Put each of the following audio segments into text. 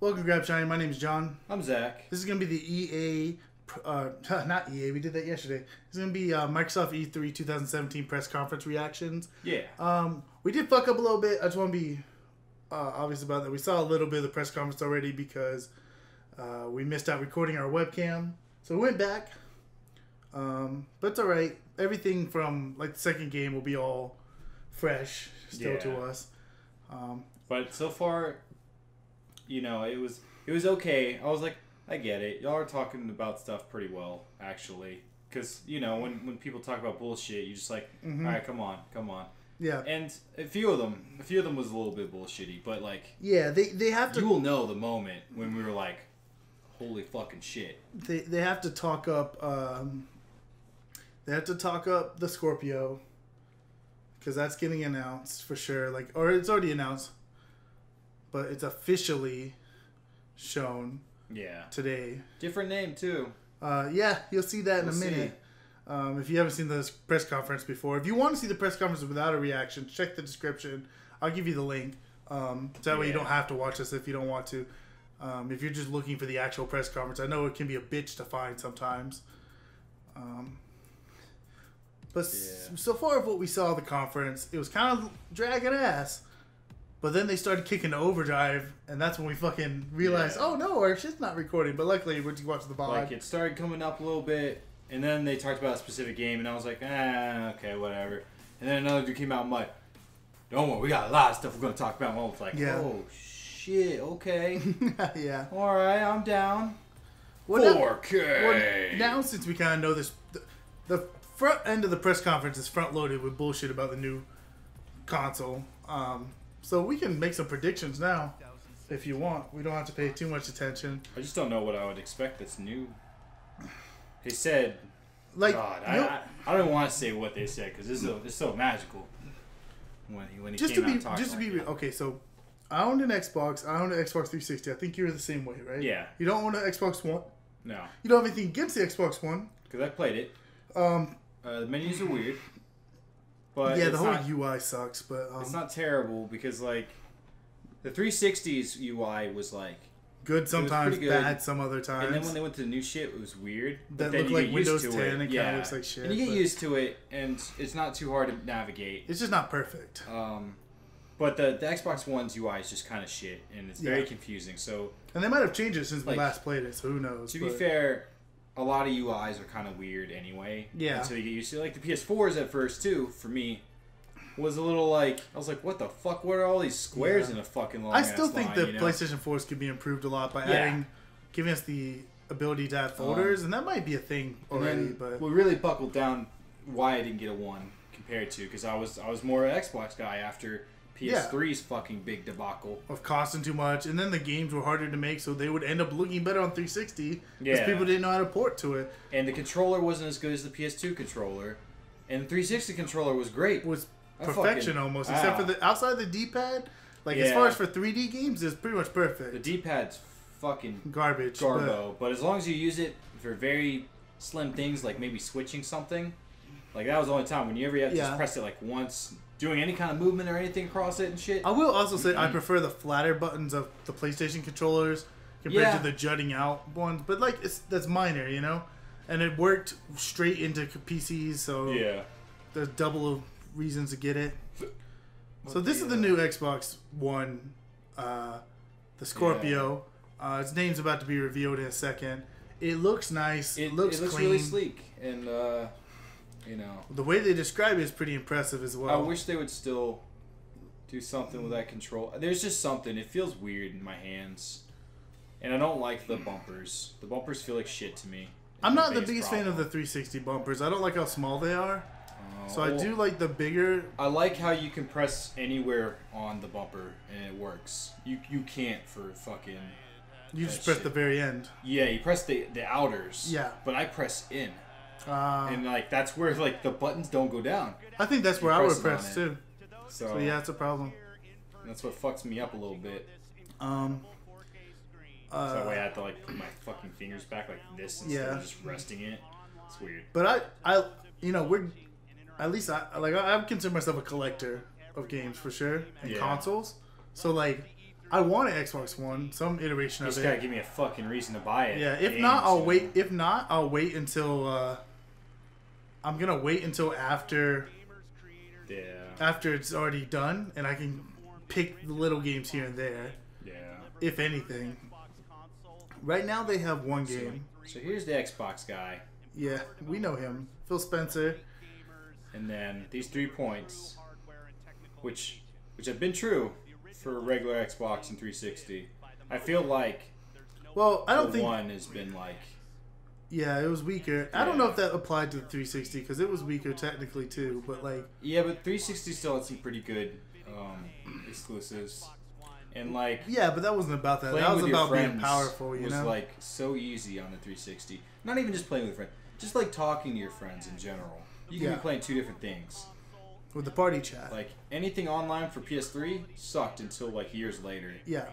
Welcome, Grab Shiny. My name is John. I'm Zach. This is going to be the EA, uh, not EA, we did that yesterday. This is going to be uh, Microsoft E3 2017 press conference reactions. Yeah. Um, we did fuck up a little bit. I just want to be uh, obvious about that. We saw a little bit of the press conference already because uh, we missed out recording our webcam. So we went back. Um, but it's all right. Everything from like the second game will be all fresh still to us. Um, But so far, you know, it was it was okay. I was like, I get it. Y'all are talking about stuff pretty well, actually. Because you know, when when people talk about bullshit, you just like, Mhm. all right, come on, come on. yeah. And a few of them, a few of them was a little bit bullshitty, but like, Yeah, they, they have to you will know the moment when we were like, holy fucking shit. they they have to talk up um, they have to talk up the Scorpio because that's getting announced for sure like or it's already announced but it's officially shown Yeah. today Different name too. uh, yeah you'll see that in We'll a minute um, if you haven't seen this press conference before if you want to see the press conference without a reaction check the description I'll give you the link um, so that way you don't have to watch this if you don't want to um, if you're just looking for the actual press conference, I know it can be a bitch to find sometimes. Um, but Yeah. so far of what we saw of the conference, it was kind of dragging ass. But then they started kicking to overdrive, and that's when we fucking realized, Yeah. oh no, our shit's not recording. But luckily, we watched the pod. Like it started coming up a little bit, and then they talked about a specific game, and I was like, ah, okay, whatever. And then another dude came out, and I'm like, don't worry, we got a lot of stuff we're gonna talk about. And I was like, Yeah. oh shit, okay, yeah. all right, I'm down. Well, now- 4K. Well, now since we kind of know this, the, the front end of the press conference is front loaded with bullshit about the new console. Um, so we can make some predictions now if you want. We don't have to pay too much attention. I just don't know what I would expect that's new. They said, Like, God, I, I, I don't want to say what they said because it's so it's so magical. When he when he just to came be out talking just to be like real, okay. So I owned an Xbox. I owned an Xbox 360. I think you're the same way, right? Yeah. You don't own an Xbox One. no, You don't have anything against the Xbox One. because I played it. Um, Uh, the menus are weird, but yeah, the whole not- UI sucks, but um, It's not terrible because like the 360's UI was like, good sometimes, good. bad some other times. and then when they went to the new shit, it was weird. That But then looked you like get used Windows to 10 it. and yeah. looks like shit, And you get but- used to it, and it's not too hard to navigate. it's just not perfect. Um, but the the Xbox One's UI is just kind of shit, and it's very Yeah. confusing. So And they might have changed it since Like, we last played it, so who knows? to be fair, a lot of UIs are kind of weird anyway. Yeah. Until you get used to it. Like the PS4s at first too, for me. Was a little like I was like, what the fuck? What are all these squares Yeah. in a fucking long? I still think line, the you know? PlayStation 4s could be improved a lot by Yeah. adding, giving us the ability to add uh-huh. folders, and that might be a thing already. But what really buckled down why I didn't get a one compared to because I was I was more an Xbox guy after PS3's fucking big debacle. of costing too much, and then the games were harder to make, so they would end up looking better on 360 because Yeah. people didn't know how to port to it. And the controller wasn't as good as the PS2 controller, and the 360 controller was great. It was perfection fucking- almost, except for the outside the D-pad. Like as far as for 3D games, it's pretty much perfect. The. D-pad's fucking Garbage. but- garbo, but as long as you use it for very slim things like maybe switching something, like that was the only time when you ever have to Yeah. just press it like once, doing any kind of movement or anything across it and shit. I will also say I Mm-hmm. prefer the flatter buttons of the PlayStation controllers compared Yeah. to the jutting out ones. But like it's that's minor, you know, and it worked straight into PCs, so Yeah. there's double of reasons to get it. So this is the new Xbox One, uh, the Scorpio. Uh, its name's about to be revealed in a second. It looks nice. It, It looks, it looks clean. really sleek, and uh, you know, The way they describe it is pretty impressive as well. I wish they would still do something with that control. There's just something. It feels weird in my hands, and I don't like the bumpers. The bumpers feel like shit to me. I'm not the biggest fan of the 360 bumpers. I don't like how small they are. Oh, So I do like the bigger. I like how you can press anywhere on the bumper and it works. You you can't for fucking You just press shit. the very end. yeah. You press the the outers. Yeah. But I press in, Uh, and like that's where like the buttons don't go down. I think that's you where I would press too. So, So yeah, it's a problem. that's what fucks me up a little bit. Um. So that way I Uh, have to like put my fucking fingers back like this instead Yeah. of just resting it. It's weird. but I, I, you know, we're at least I like I, I consider myself a collector of games for sure and Yeah. consoles. So like, I want an Xbox One, some iteration You of it. just gotta give me a fucking reason to buy it. Yeah, if Games, not, I'll wait. know? If not, I'll wait until. uh I'm gonna wait until after Yeah. after it's already done, and I can pick the little games here and there, Yeah. if anything. Right now, they have one game. So here's the Xbox guy, Yeah, we know him, Phil Spencer. and then these three points, which which have been true for regular Xbox and 360. I feel like Well, I don't think. one has been like Yeah, it was weaker. I don't know if that applied to the 360 because it was weaker technically too. But like, yeah, but 360 still had some pretty good um, exclusives, and like yeah, but that wasn't about that. That was about being powerful, you was know. like so easy on the 360. Not even just playing with friends, just like talking to your friends in general. You can Yeah. be playing two different things. with the party chat. Like anything online for PS3 sucked until like years later, yeah,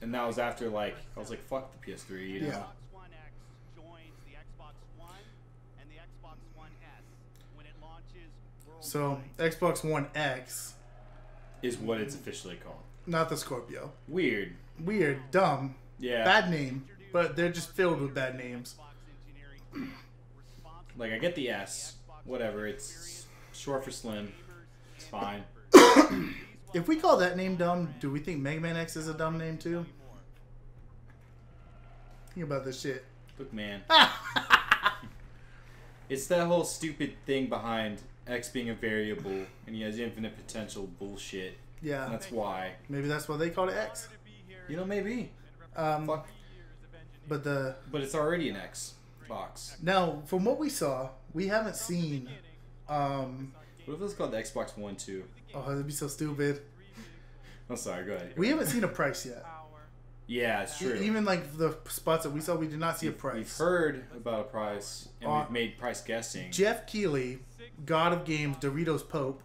and that was after like I was like fuck the PS3, you know. Yeah. Xbox One X joins the Xbox One and the Xbox One S when it launches so. Xbox One X, Is what it's officially called. not the Scorpio. Weird. Weird, dumb, Yeah. bad name, but they're just filled with bad names. Xbox engineering team responsible Like I get the S, whatever. It's short for slim. It's fine. If we call that name dumb, do we think Mega Man X is a dumb name too? Think about this shit. Look, man. It's that whole stupid thing behind X being a variable and he has infinite potential bullshit. Yeah, That's why. maybe that's why they called it X. You know, maybe. Um, Fuck. but the But it's already an X box. now from what we saw, we haven't seen. Um, What if it's called the Xbox One too? oh, that'd be so stupid. I'm sorry. Go ahead. We haven't seen a price yet. Yeah, it's true. Even like the spots that we saw, we did not see a price. We've heard about a price and Uh, we've made price guessing. Jeff Keighley, God of Games, Doritos Pope,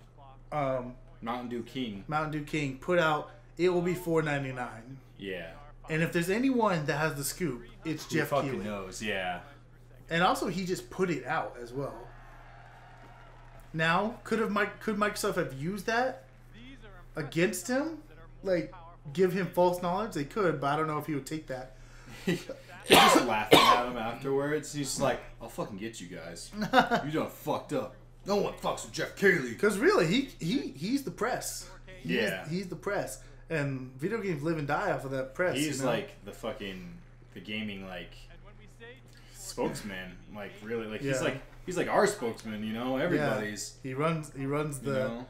um, Mountain Dew King. Mountain Dew King put out. It will be four ninety nine. Yeah. And if there's anyone that has the scoop, it's Who Jeff fucking Keighley. knows? Yeah. And also, he just put it out as well. Now, could have Mike could Microsoft have used that against him? Like, give him false knowledge? They could, but I don't know if he would take that. He's just laughing at him afterwards. He's like, "I'll fucking get you guys. You done fucked up. No one fucks with Jeff Keighley." Because really, he he he's the press. He is- Yeah. he's the press, and video games live and die off of that press. He's you know? like the fucking the gaming like And when we say spokesman. Like really, like he's like he's like our spokesman. You know, everybody's. he runs he runs You the know,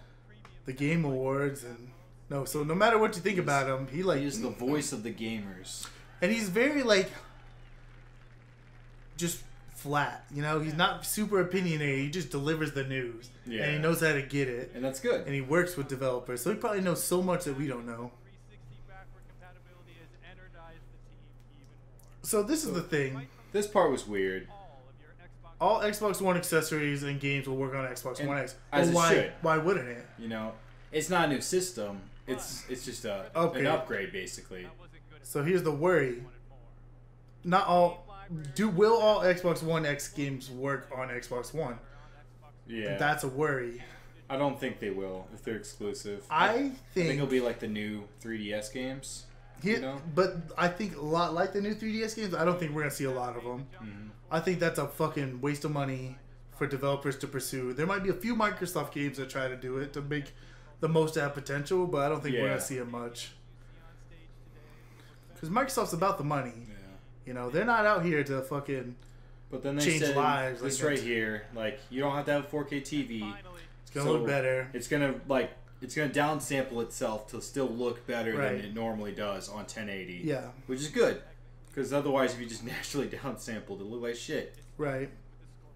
the game awards and no. So no matter what you think about him, he like he is the voice of the gamers. and he's very like just flat. You know, he's not super opinionated. He just delivers the news, and he knows how to get it. And that's good. And he works with developers, so he probably knows so much that we don't know. 360 backward compatibility has energized the team even more. So this is the thing: This part was weird. All Xbox One accessories and games will work on Xbox And One X. as it why? should. Why wouldn't it? You know, it's not a new system. It's it's just a Upgrade. an upgrade basically. So here's the worry: not all. Do will all Xbox One X games work on Xbox One? Yeah. That's a worry. I don't think they will if they're exclusive. I I think think it'll be like the new 3DS games. Here, you know? but I think a lot like the new 3DS games. I don't think we're gonna see a lot of them. Mm-hmm. I think that's a fucking waste of money for developers to pursue. There might be a few Microsoft games that try to do it to make the most out of potential, but I don't think we're gonna see it much. Because Microsoft's about the money. Yeah. You know, they're not out here to fucking. But then they Change said lives, this like right here, like you don't have to have 4K TV. It's gonna So- look better. It's gonna like it's gonna downsample itself to still look better Right. than it normally does on 1080. Yeah, Which is good, because otherwise, if you just naturally downsampled, it'll look like shit. right.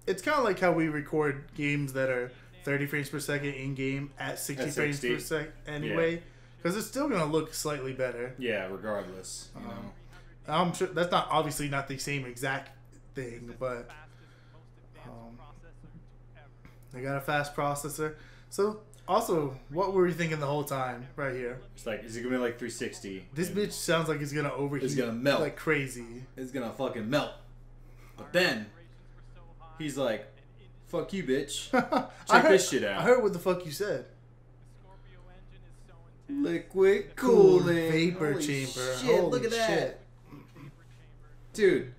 It's kind of like how we record games that are 30 frames per second in game at 60 At frames 60. per second anyway. Because it's still gonna look slightly better. Yeah, regardless, you Um, know. I'm sure that's not obviously not the same exact thing, but Um, they got a fast processor. So also, what were we thinking the whole time right here? It's like, is it gonna be like 360? This bitch sounds like it's gonna overheat. It's gonna melt. like crazy. It's gonna fucking melt. But then Vibrations were so high, he's like, "Fuck you, bitch." I Check heard, this shit out. I heard what the fuck you said. the Scorpio engine is so Liquid Cool cooling. vapor Holy chamber. Shit, Holy look at that. shit. Dude.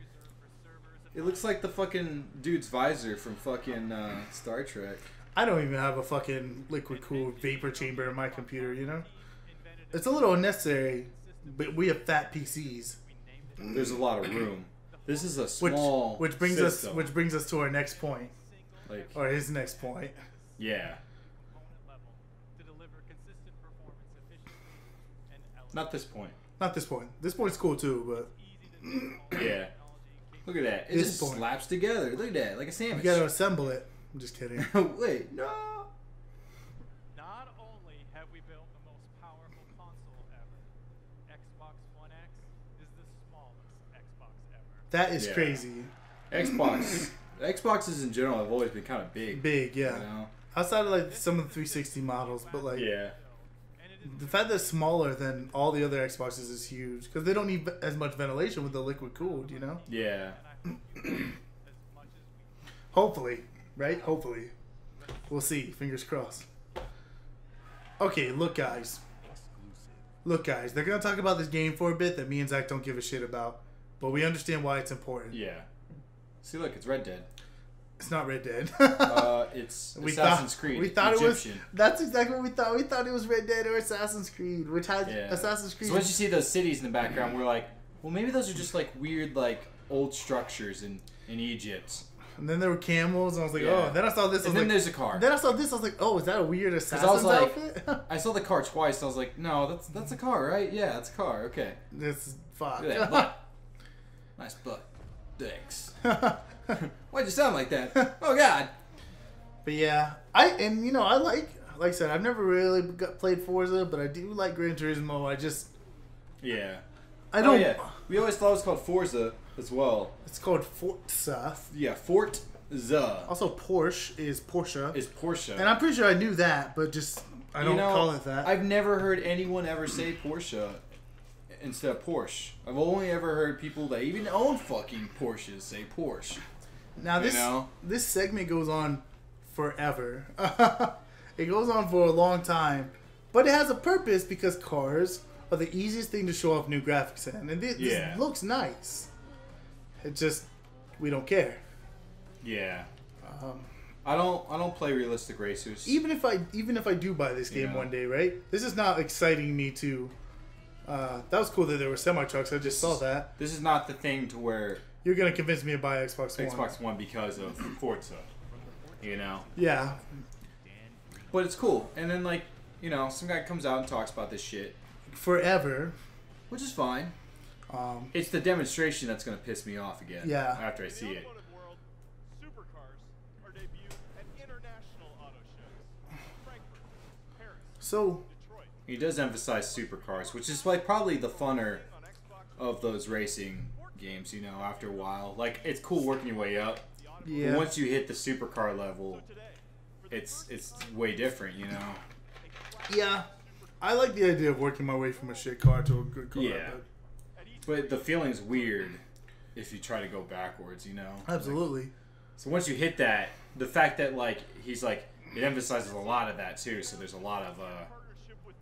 It looks like the fucking dude's visor from fucking uh, Star Trek. I don't even have a fucking liquid cool vapor chamber in my computer, you know? It's a little unnecessary, but we have fat PCs. There's a lot of room. This is a Which small which brings system. us which brings us to our next point. Like Or his next point. yeah. level to deliver consistent performance efficiently and Not this point. Not this point. This point's cool too, but Yeah. Look at that. It This just point. slaps together. Look at that, like a sandwich. you gotta assemble it. I'm just kidding. Wait, no. Not only have we built the most powerful console ever, Xbox One X is the smallest Xbox ever. That is Yeah. crazy. Xbox. Xboxes in general have always been kind of big. Big, yeah. You know? Outside of like some of the 360 models, but like Yeah. And it is the fact that it's smaller than all the other Xboxes is huge because they don't need as much ventilation with the liquid cooled, you know. Yeah. and I hope you as much as we Hopefully, right? Hopefully, we'll see. Fingers crossed. Okay, look, guys. Look, guys. They're gonna talk about this game for a bit that me and Zach don't give a shit about, but we understand why it's important. Yeah. See, look, it's Red Dead. It's not Red Dead. Uh, it's we Assassin's thought Creed. we thought Egyptian. it was. That's exactly what we thought. We thought it was Red Dead or Assassin's Creed, which has Yeah. Assassin's Creed. So once you see those cities in the background, we're like, well, maybe those are just like weird, like old structures in in Egypt. and then there were camels, and I was like, Yeah. oh. Then I saw this. I And then like, there's a car. Then I saw this. I was like, oh, is that a weird I assassin's was like- outfit? I saw the car twice. And I was like, no, that's that's a car, right? Yeah, that's a car. Okay. this is fuck. Look at that butt. Nice butt. Thanks. Why'd you sound like that? Oh God. But yeah, I and you know I like like I said I've never really got, played Forza, but I do like Gran Turismo. I just Yeah. I Oh don't. yeah. We always thought it was called Forza as well. It's called Forza. Yeah, Forza Also, Porsche is Porsche, is Porsche. and I'm pretty sure I knew that, but just I don't You know, call it that. I've never heard anyone ever say Porsche instead of Porsche. I've only ever heard people that even own fucking Porsches say Porsche. now this you know? this segment goes on forever. it goes on for a long time, but it has a purpose because cars are the easiest thing to show off new graphics in, and this, Yeah. this looks nice. It just we don't care. Yeah. Um, I don't. I don't play realistic racers. even if I even if I do buy this game Yeah. one day, right? This is not exciting me to. Uh, that was cool that there were semi trucks. I just saw that. This is not the thing to where You're gonna convince me to buy Xbox One. Xbox One because of Forza. You know. Yeah, But it's cool. And then like, you know, some guy comes out and talks about this shit, forever. which is fine. Um, It's the demonstration that's gonna piss me off again. Yeah. After I see it. automotive world, supercars are debuted at international auto shows. Frankfurt, Paris, so Detroit. He does emphasize supercars, which is like probably the funner of those racing games. You know, after a while, like it's cool working your way up. But yeah, once you hit the supercar level, it's it's way different. You know. yeah. I like the idea of working my way from a shit car to a good car. Yeah. but- But the feeling's weird if you try to go backwards. You know. absolutely. So once you hit that, the fact that like he's like it emphasizes a lot of that too. So there's a lot of uh,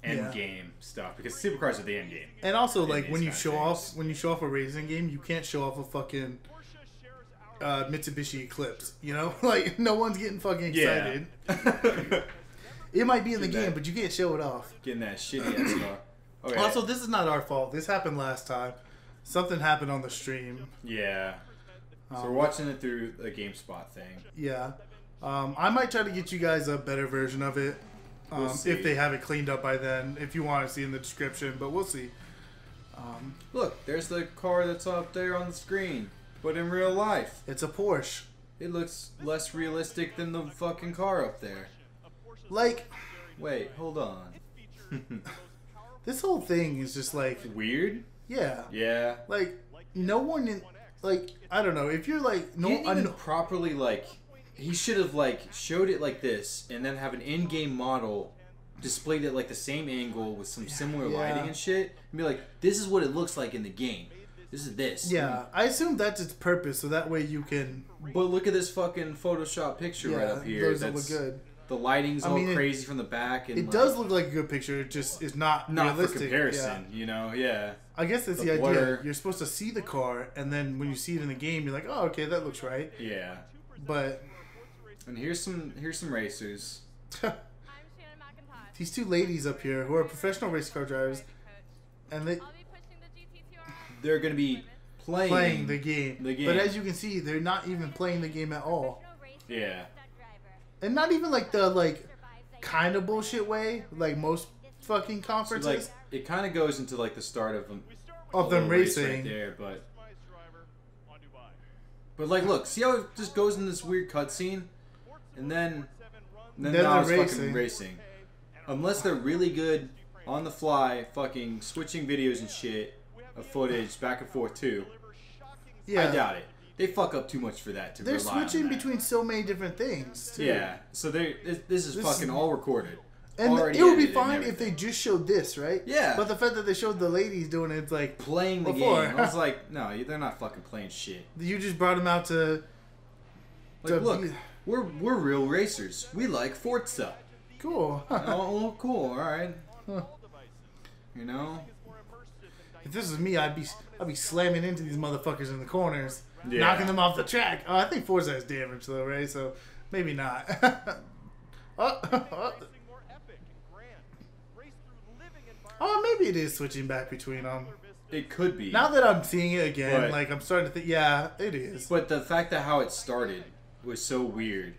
end Yeah. game stuff because supercars are the end game. And also, like when you show things. off when you show off a racing game, you can't show off a fucking Porsche shares our uh, Mitsubishi Eclipse. You know, like no one's getting fucking Yeah. excited. It might be in the Get game, that. but you can't show it off. Getting that shitty ass car. Okay. Also, this is not our fault. This happened last time. Something happened on the stream. yeah. So we're Um, watching it through a GameSpot thing. Yeah. Um, I might try to get you guys a better version of it. Um, We'll see. if they have it cleaned up by then. If you want to see in the description, but we'll see. Um, Look, there's the car that's up there on the screen. But in real life, it's a Porsche. it looks less realistic than the fucking car up there. Like Wait, hold on. this whole thing is just like, Weird? yeah, Yeah. like no one in, like I don't know. If you're like no, he didn't even properly like. He should have like showed it like this, and then have an in-game model displayed at like the same angle with some similar Yeah. lighting and shit, and be like, "This is what it looks like in the game. This is this." yeah, I assume that's its purpose, so that way you can. But look at this fucking Photoshop picture Yeah, right up here. those that look good. the lighting's I all mean, it- crazy from the back. And It like, does look like a good picture. It just is not, not realistic. for comparison. You know, yeah. Yeah. I guess that's the, The idea. You're supposed to see the car, and then when you see it in the game, you're like, oh, okay, that looks right. Yeah. But And here's some here's some racers. I'm Shannon McIntosh. these two ladies up here who are professional race car drivers, and they I'll be pushing the GT2R. They're gonna be playing. playing the game. the game. But as you can see, they're not even playing the game at all, Yeah. and not even like the like kind of bullshit way, like most fucking So, conferences like it kind of goes into like the start of um, them of them racing. right there, but Spice driver on Dubai. but like look, see how it just goes in this weird cutscene, and then and then, Then now they're it's racing. fucking racing. Unless they're really good on the fly, fucking switching videos and shit of footage back and forth too. yeah, I doubt it. They fuck up too much for that to they're switching between so many different things. Too. Yeah, so they this, this is This fucking is- all recorded. And it would be fine if they just showed this, right? Yeah. But the fact that they showed the ladies doing it, it's like playing the Before. game. I was like, no, they're not fucking playing shit. you just brought them out to. Like, To look, be- we're we're real racers. We like Forza. Cool. oh, cool. All right. Huh. You know. if this was me, I'd be I'd be slamming into these motherfuckers in the corners, Yeah. knocking them off the track. Oh, I think Forza has damage though, right? So maybe not. oh, oh, more epic and grand. Race through living environments. Uh, uh, uh. oh, maybe it is switching back between them. It could be. Now that I'm seeing it again, But- like I'm starting to think, yeah, it is. but the fact that how it started was so weird.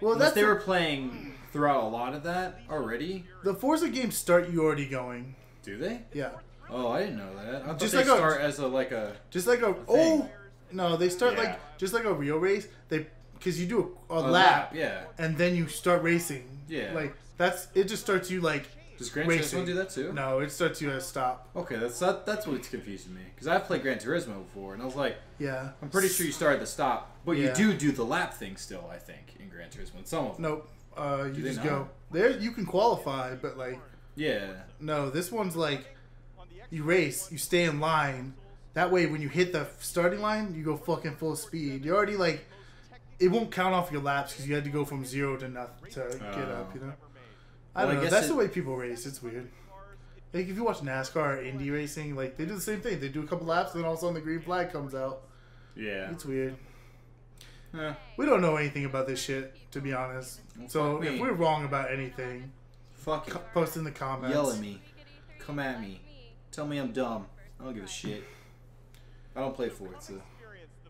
Well, Unless that's they were playing throughout a lot of that already. the Forza games start you already going. Do they? Yeah, Oh, I didn't know that. I Just they like a- start as a like a. just like a thing. oh no, they start Yeah. like just like a real race. They because you do a, a, a lap, Yeah. and then you start racing. Yeah. like that's it. Just starts you like Does Gran racing. Turismo do that too? No, it starts you at a stop. Okay, that's that, that's what's confusing me because I've played Gran Turismo before, and I was like, Yeah, I'm pretty sure you start at the stop, but Yeah. you do do the lap thing still. I think in Gran Turismo, in some of them. Nope. Uh, you just not? go there. You can qualify, but like Yeah. no, this one's like you race, you stay in line. That way, when you hit the starting line, you go fucking full speed. You're already like, it won't count off your laps because you had to go from zero to nothing to get up. You know. I Well, don't know. That's it- the way people race. It's weird. Like if you watch NASCAR or Indy racing, like they do the same thing. They do a couple laps, and then all of a sudden the green flag comes out. Yeah. It's weird. Eh, We don't know anything about this shit, to be honest. Well, So if me. we're wrong about anything, fuck co- it. post in the comments. Yell at me. Come at me. Tell me I'm dumb. I don't give a shit. I don't play for it. So.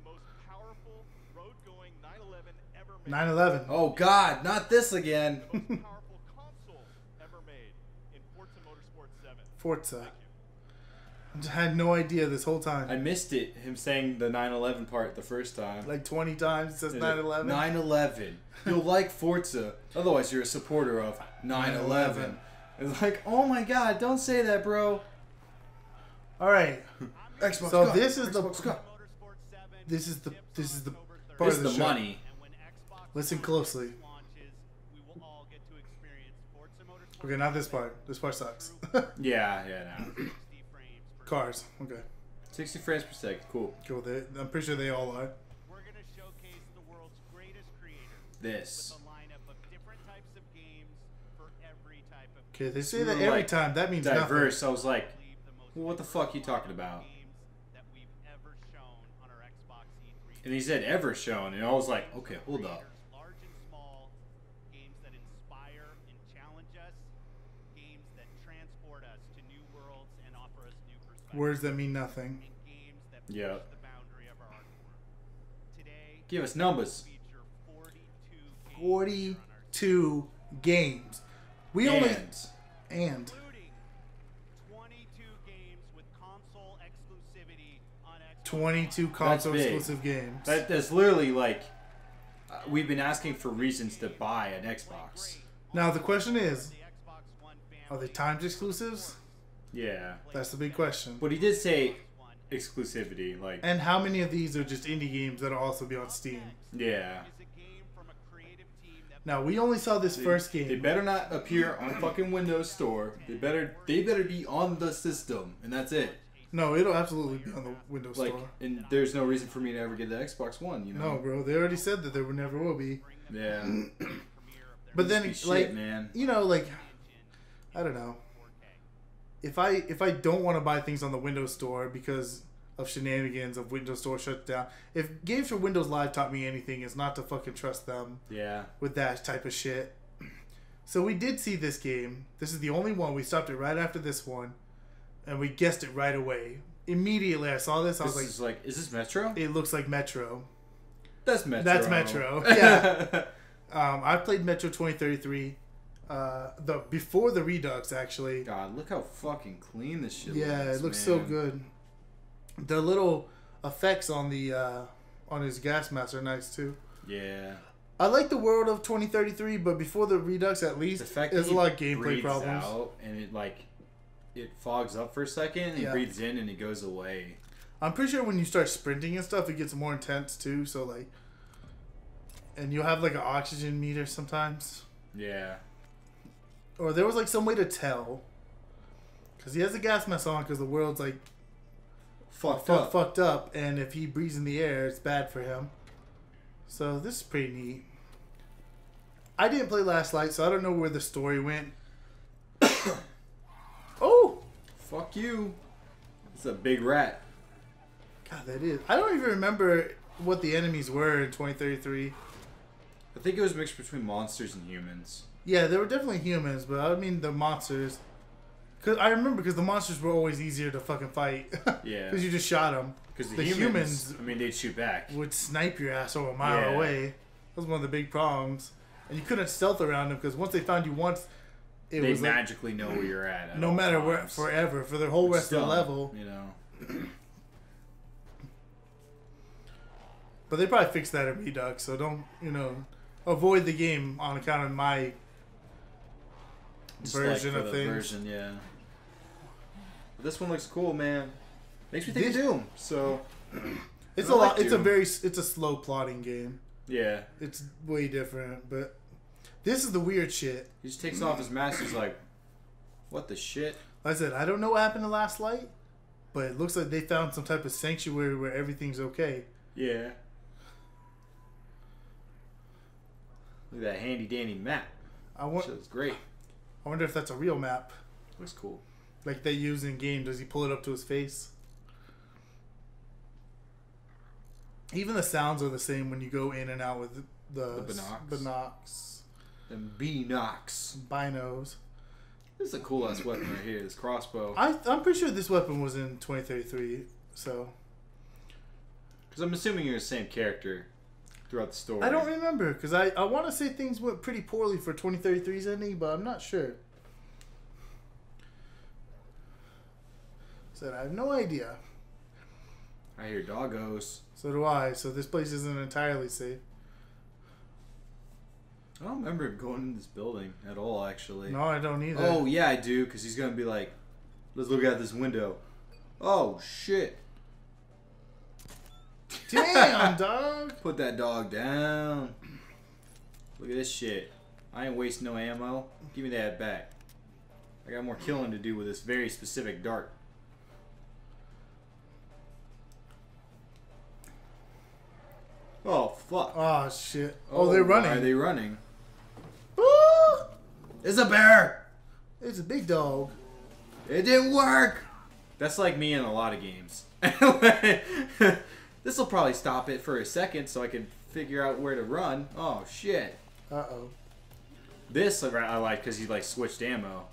most powerful road-going 911 ever made. 911. Oh God, not this again. The most powerful console ever made in Forza Motorsport 7. Forza. I had no idea this whole time. I missed it. Him saying the 9/11 part the first time. like 20 times it says 911. 9/11. You'll like Forza. Otherwise, you're a supporter of 9/11. It's like, oh my God, don't say that, bro. All right. Xbox. So this is the- Xbox, 7 This is the this is the part This is the, the money. And when Xbox Listen closely. launches, we will all get to experience Forza Motorsport Okay, not this part. This part sucks. Yeah, yeah, no. 60 frames per Cars. Okay. 60 frames per second. Cool. Cool. They, I'm pretty sure they all are. We're going to showcase the world's greatest creators This. with a lineup of different types of games for every type of Okay, they say We that every like, time. That means Diverse. I was like, believe the most well, what the fuck are you talking about? games that we've ever shown on our Xbox E3. And he said ever shown, and I was like, okay, hold up. Large and small, games that inspire and challenge us, games that transport us to new worlds and offer us new perspectives. nothing. Words that mean nothing. and games that Yeah. push the boundary of our art form. Today, Give us numbers. 42 games 42 games. We only And and 22 console exclusivity on Xbox 22 One. console big. exclusive games. that, that's literally like, uh, we've been asking for reasons to buy an Xbox. Now the question is, Xbox One are they family timed exclusives? Yeah. That's the big question. But he did say exclusivity. Like, And how many of these are just indie games that'll also be on Steam? yeah. is a game from a creative team that Now we only saw this first game. They better not appear on fucking Windows Store. They better they better be on the system, and that's it. No, it'll absolutely be on the Windows Like, Store. and there's no reason for me to ever get the Xbox One. You know? No, bro, they already said that there never will be. Yeah. But then, like, shit, man. you know, like, I don't know. If I if I don't want to buy things on the Windows Store because of shenanigans of Windows Store shut down, if games for Windows Live taught me anything, is not to fucking trust them Yeah. with that type of shit. So we did see this game. This is the only one. We stopped it right after this one, and we guessed it right away. Immediately, I saw this. I This was like, is like, is this Metro? "It looks like Metro." That's Metro. That's Metro, yeah. Um, I played Metro 2033. Uh, the before the Redux actually. God, look how fucking clean this shit Yeah, looks. it looks so good. The little effects on the uh, on his gas mask are nice too. Yeah. I like the world of 2033, but before the Redux, at least, The fact there's a lot of gameplay problems. out and it like it fogs up for a second and he Yeah. breathes in and it goes away. I'm pretty sure when you start sprinting and stuff, it gets more intense too. So like, and you'll have like an oxygen meter sometimes, Yeah. Or there was like some way to tell, because he has a gas mask on because the world's like Fucked fu- up. fucked up, and if he breathes in the air, it's bad for him. So this is pretty neat. I didn't play Last Light, so I don't know where the story went. oh, Fuck you. It's a big rat. God, that is. I don't even remember what the enemies were in 2033. I think it was mixed between monsters and humans. Yeah, they were definitely humans, but I mean the monsters. Cause I remember because the monsters were always easier to fucking fight. Yeah. Because you just shot them. Because the, The humans, humans- I mean, they'd shoot back. Would snipe your ass over a mile Yeah. away. That was one of the big problems. And you couldn't stealth around them because once they found you once, it They was like, magically know where you're at. at no matter where forever for the whole rest of the level. You know. But they probably fixed that in Redux, so don't you know avoid the game on account of my Just version like of for things. Version, yeah. But this one looks cool, man. Makes me think This- of Doom. So It's I a lot. like It's a very. It's a slow plotting game. yeah, It's way different, but this is the weird shit. he just takes off his mask. He's like, "What the shit?" Like I said, I don't know what happened to Last Light, but it looks like they found some type of sanctuary where everything's okay. Yeah. Look at that handy dandy map. I want. Shit's great. I wonder if that's a real map, Looks cool. like they use in game. Does he pull it up to his face? Even the sounds are the same when you go in and out with the, The binocs. binocs, And B Knox. binos. This is a cool ass weapon right here. This crossbow. I I'm pretty sure this weapon was in 2033. So Because I'm assuming you're the same character throughout the story. I don't remember because I, I want to say things went pretty poorly for 2033's ending, but I'm not sure. Said I have no idea. I hear doggos. So do I. So this place isn't entirely safe. I don't remember him going in this building at all, actually. No, I don't either. Oh yeah, I do, because he's gonna be like, "Let's look out this window." Oh shit! Damn, dog. Put that dog down. Look at this shit. I ain't wasting no ammo. Give me that back. I got more killing to do with this very specific dart. Oh fuck! Oh shit. Oh, oh they're running. Why are they running? Ooh, It's a bear. it's a big dog. It didn't work. That's like me in a lot of games. this will probably stop it for a second so I can figure out where to run. Oh shit. Uh oh. This I like because you like switched ammo.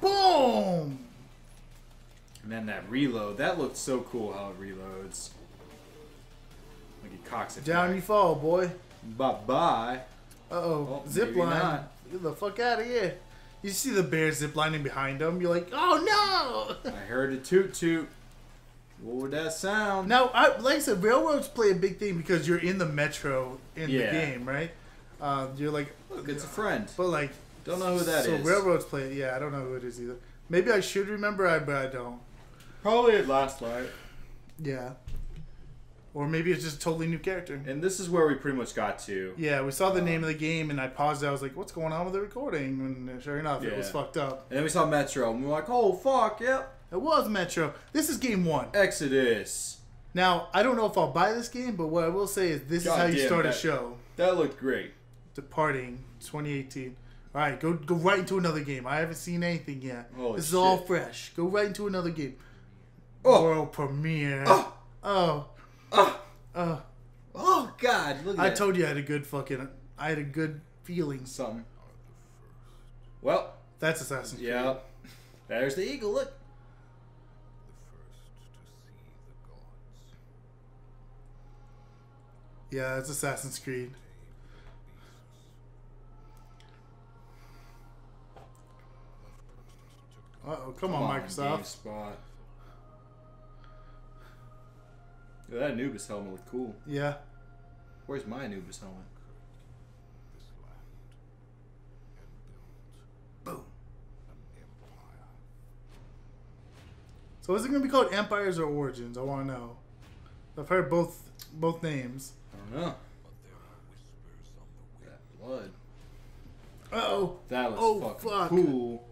Boom. And then that reload, that looked so cool how it reloads. Like it cocks it Down you fall, boy. Bye bye. Uh oh. Zip line. not. Get the fuck out of here. You see the bear zip lining behind him. You're like, oh no. I heard a toot toot. What would that sound? Now, I, like I said, railroads play a big thing because you're in the metro in Yeah. the game, right? Uh, you're like, Look, it's a friend. but like, Don't know who that so is. railroads play. Yeah, I don't know who it is either. Maybe I should remember, I but I don't. Probably at last light. Yeah. Or maybe it's just a totally new character. And this is where we pretty much got to. Yeah, we saw the name of the game, and I paused. it. I was like, "What's going on with the recording?" And sure enough, it was fucked up. And then we saw Metro, and we were like, oh, fuck, yep. It was Metro. This is game one. Exodus. Now, I don't know if I'll buy this game, but what I will say is this God is how you start a show. That looked great. Departing 2018. All right, go go right into another game. I haven't seen anything yet. Holy this is all fresh. Go right into another game. Oh. World premiere. Oh. Oh. Oh, Oh. oh God! Look at I that. told you I had a good fucking. I had a good feeling. something. Well, That's Assassin's Creed. yeah. There's the eagle. Look. Yeah, it's Assassin's Creed. Uh oh, come, on, Microsoft. GameSpot. Yo, that Anubis helmet look cool. Yeah. Where's my Anubis helmet? Boom. So is it gonna be called Empires or Origins? I want to know. I've heard both both names. I don't know. That blood. Oh. That was Oh, fucking fuck. cool.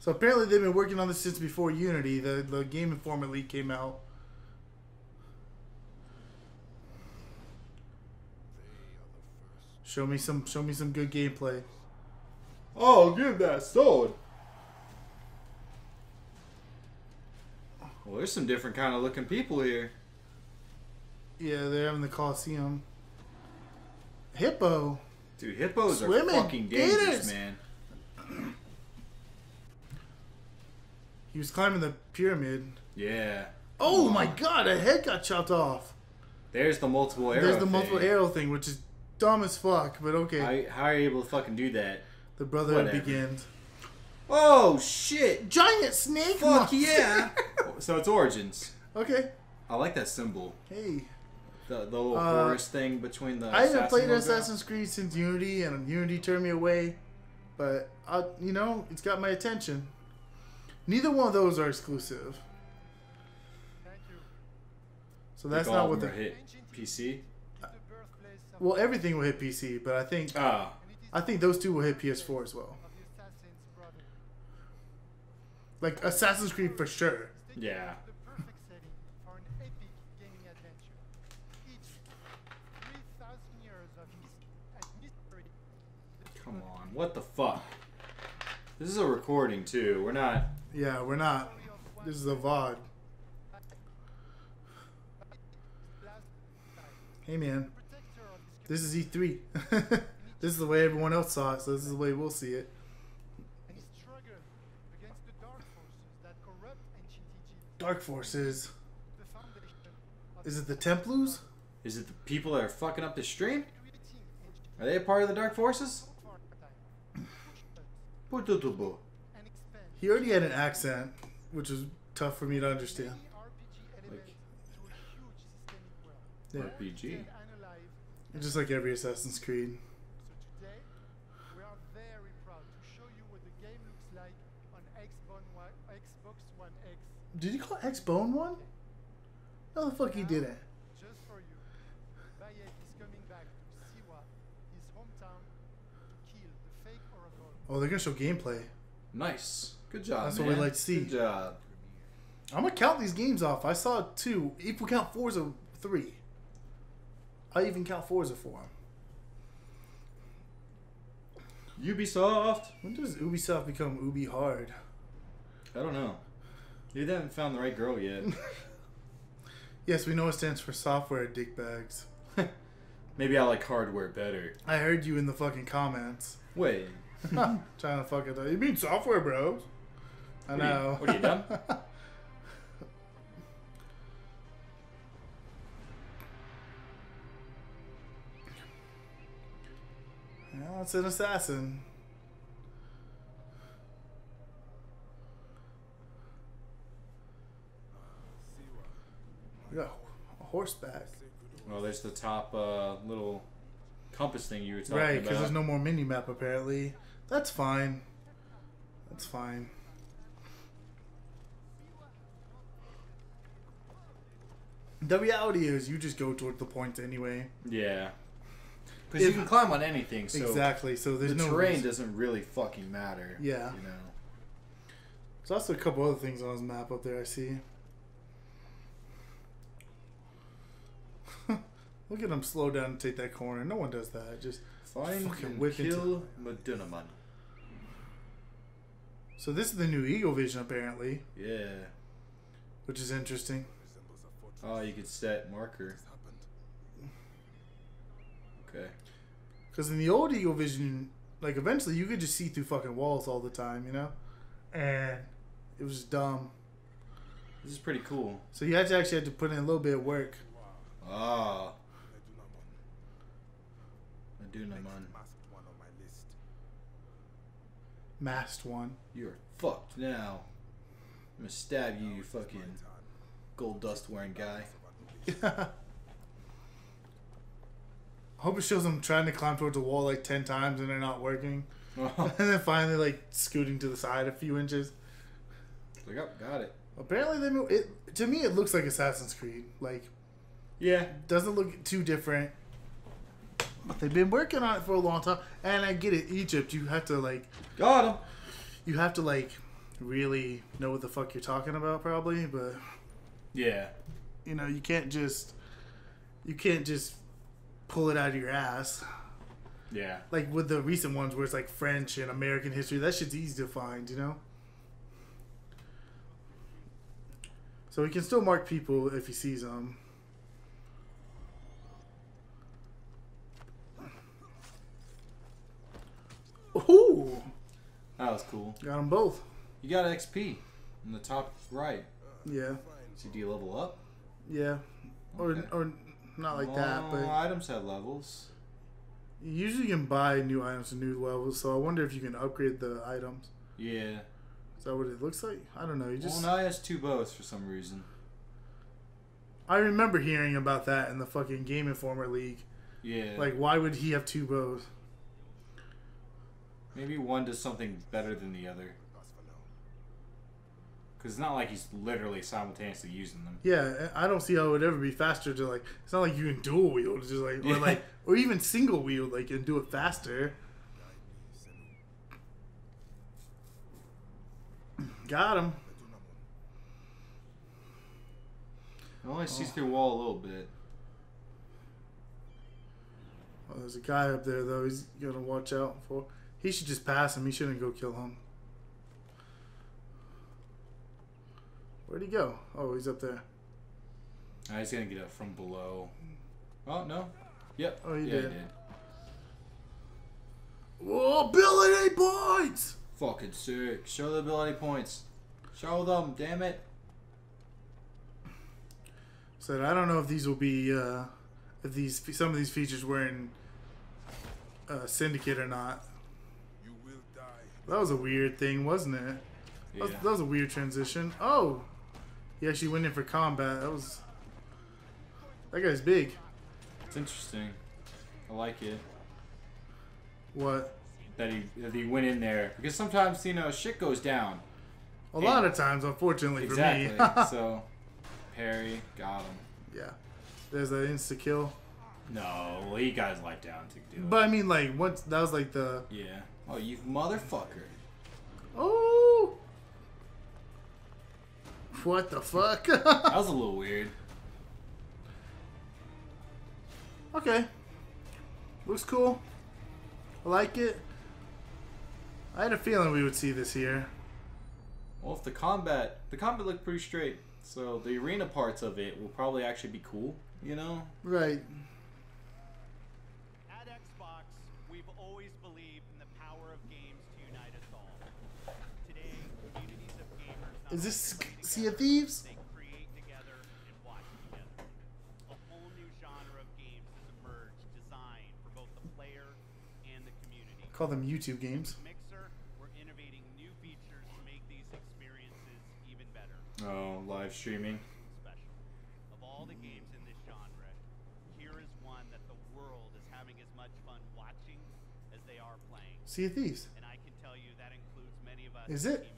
So apparently they've been working on this since before Unity. The the Game Informer leak came out. Show me some show me some good gameplay. Oh, give that sword. Well, there's some different kind of looking people here. Yeah, they're having the Coliseum. Hippo. Dude, hippos Swimming. are fucking dangerous, Gators. man. He was climbing the pyramid. Yeah. Oh my god, a head got chopped off. There's the multiple arrow. There's the multiple thing. arrow thing, which is dumb as fuck, but okay. How, how are you able to fucking do that? the Brotherhood whatever. begins. Oh shit! Giant snake Fuck monster. yeah! so it's origins. okay. I like that symbol. Hey. The, the little Uh, Horus thing between the. I haven't played logo. Assassin's Creed since Unity, and Unity turned me away. But I, you know, it's got my attention. Neither one of those are exclusive, Thank you. so that's not what the. hit PC. Of Well, everything will hit PC, but I think Ah, and it is I think those two will hit PS4 as well. of the Assassin's Brotherhood. Like Assassin's Creed for sure. Yeah. The perfect setting for an epic gaming adventure. Each 3,000 years of his and history. The come on! What the fuck? This is a recording too. We're not. Yeah, we're not. story of one This is a VOD. Hey man, Protector of his this is E3. this is the way everyone else saw it, so this is the way we'll see it. and he struggled against the dark forces that corrupt ancient Egypt. Dark Forces. The foundation of Is it the Templars? Is it the people that are fucking up the stream? Are they a part of the Dark Forces? For time. Push Well, and expand. He already had an accent, which was tough for me to understand. Many RPG elements to a huge systemic world. Yeah. RPG. And. Just like every Assassin's Creed. So today, we are very proud to show you what the game looks like on Xbox One, X. Did you call X Bone one? No, the fuck he didn't. Just for you, Bayek is coming back to Siwa, his hometown, to kill the fake Oracle. Oh, they're gonna show gameplay. Nice. Good job. That's what we like to see. Good job. I'm gonna count these games off. I saw two. If we count four as a three, I even count four as a four. Ubisoft. When does Ubisoft become Ubi hard? I don't know. You haven't found the right girl yet. Yes, we know it stands for software dickbags. Maybe I like hardware better. I heard you in the fucking comments. Wait. Trying to fuck it up. You mean software, bros? I What are you- know. what are you, dumb? Yeah, it's an assassin. We got a horseback. Well, there's the top uh, little compass thing you were talking Right, about. because there's no more mini map apparently. That's fine. That's fine. The reality is, you just go toward the point anyway. Yeah. Because you can climb on anything, so exactly. So there's the no terrain reason- doesn't really fucking matter. Yeah. You know. There's also a couple other things on his map up there. I see. Look at him slow down and take that corner. No one does that. Just Find Fucking and whip into- kill Medunamun. So this is the new Eagle Vision apparently, Yeah. which is interesting. Oh, you could set marker. Okay. Because in the old Eagle Vision, like eventually you could just see through fucking walls all the time, you know, and it was dumb. This is pretty cool. So you had to actually had to put in a little bit of work. Ah. Medunamun. Masked one. You're fucked now. I'm gonna stab you, you fucking gold dust wearing guy. I hope it shows them trying to climb towards the wall like ten times and they're not working, and then finally like scooting to the side a few inches. like, oh, got it. Apparently they move it. To me, it looks like Assassin's Creed. Like Yeah. doesn't look too different. But they've been working on it for a long time, and I get it. Egypt, you have to like, Got him. you have to like, really know what the fuck you're talking about, probably. But Yeah. you know, you can't just, you can't just pull it out of your ass. Yeah. Like with the recent ones where it's like French and American history, that shit's easy to find, you know. So he can still mark people if he sees them. Ooh, That was cool. got them both. You got XP in the top right. Yeah, So do you level up? yeah, or Okay. or not like that, Well, but items have levels. you usually can buy new items and new levels. So I wonder if you can upgrade the items. Yeah. Is that what it looks like? I don't know. You just well, now he has two bows for some reason. I remember hearing about that in the fucking Game Informer League. Yeah. Like, why would he have two bows? Maybe one does something better than the other. Because it's not like he's literally simultaneously using them. Yeah, I don't see how it would ever be faster to like. It's not like you can dual wield, just like or like or even single wield, like and do it faster. Got him. It only sees oh. through wall a little bit. Oh, there's a guy up there though. He's gonna watch out for. He should just pass him. He shouldn't go kill him. Where'd he go? Oh, he's up there. Now he's gonna get up from below. Oh no. Yep. Oh, he yeah, did. he did. Whoa, ability points! Fucking sick. Show the ability points. Show them, damn it. Said I don't know if these will be uh, if these some of these features were in uh, Syndicate or not. You will die. That was a weird thing, wasn't it? That, Yeah. was, that was a weird transition. Oh, he actually went in for combat. That was that guy's big. It's interesting. I like it What? that he that he went in there because sometimes you know shit goes down. A lot of times, unfortunately Exactly. for me. so parry got him. yeah, there's that insta kill. No, well, he got his life down to do it. But I mean, like once that was like the yeah. Oh, you motherfucker. oh, what the fuck? That was a little weird. Okay. Looks cool. I like it. I had a feeling we would see this here. Well, if the combat, the combat looked pretty straight, so the arena parts of it will probably actually be cool. You know? Right. At Xbox, we've always believed in the power of games to unite us all. Today, communities of gamers not Is this only play Sea of together, Thieves? They create together and watch together. A whole new genre of games has emerged, designed for both the player and the community. Call them YouTube games. Mixer, we're innovating new features to make these experiences even better. Oh, live streaming. Special. Of all the games in this genre, here is one that the world is having as much fun watching as they are playing. Sea of Thieves. And I can tell you that includes many of us Is at it?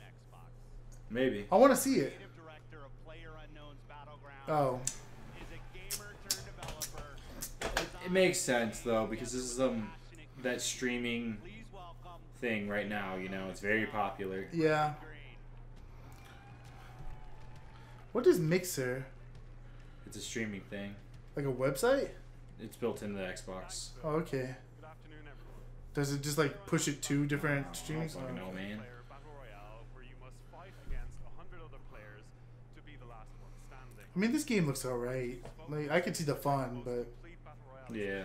Team Xbox. Maybe. I want to see it. Director of PlayerUnknown's Battleground Oh. is a gamer turned developer. It makes sense though because this is um that streaming thing right now. You know, it's very popular. Yeah. Green. What is Mixer? It's a streaming thing. Like a website? It's built into the Xbox. Oh, okay. Good afternoon, everyone. Does it just like push it to different I don't streams? fucking Oh. know, man. I mean, this game looks alright. Like, I can see the fun, but Complete battle royale Yeah.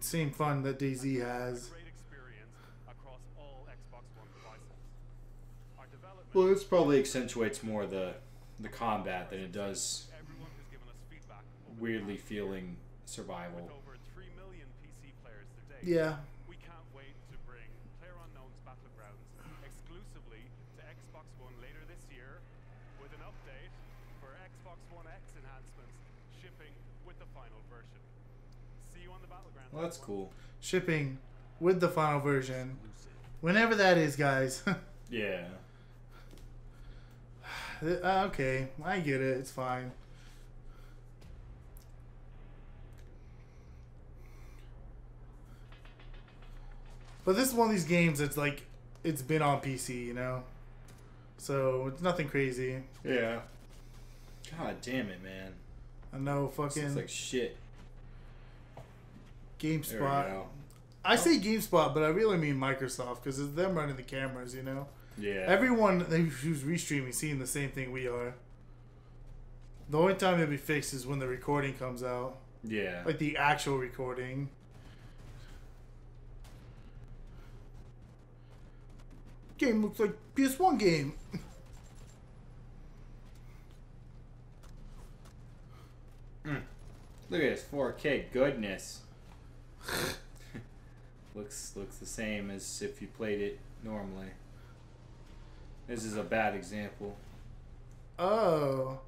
same fun that DayZ has. Great experience across all Xbox One devices. Our development Well, this probably accentuates more the the combat than it does everyone has given us feedback over the weirdly feeling survival. over 3 million PC players to date. Yeah. We can't wait to bring PlayerUnknown's Battlegrounds exclusively to Xbox One later this year with an update for Xbox One X enhancements shipping with the final version. See you on the Battlegrounds. Well, that's cool. Shipping with the final version. Whenever that is, guys. Yeah. Uh, okay, I get it. It's fine. But this is one of these games that's like it's been on PC, you know. So it's nothing crazy. Yeah. God damn it, man. I know fucking looks like shit. GameSpot. I say GameSpot, but I really mean Microsoft because it's them running the cameras, you know. Yeah. Everyone who's restreaming seeing the same thing we are. The only time it'll be fixed is when the recording comes out, yeah. like the actual recording. Game looks like PS1 game. Hmm. Look at this 4K goodness. looks looks the same as if you played it normally. This is a bad example. Oh,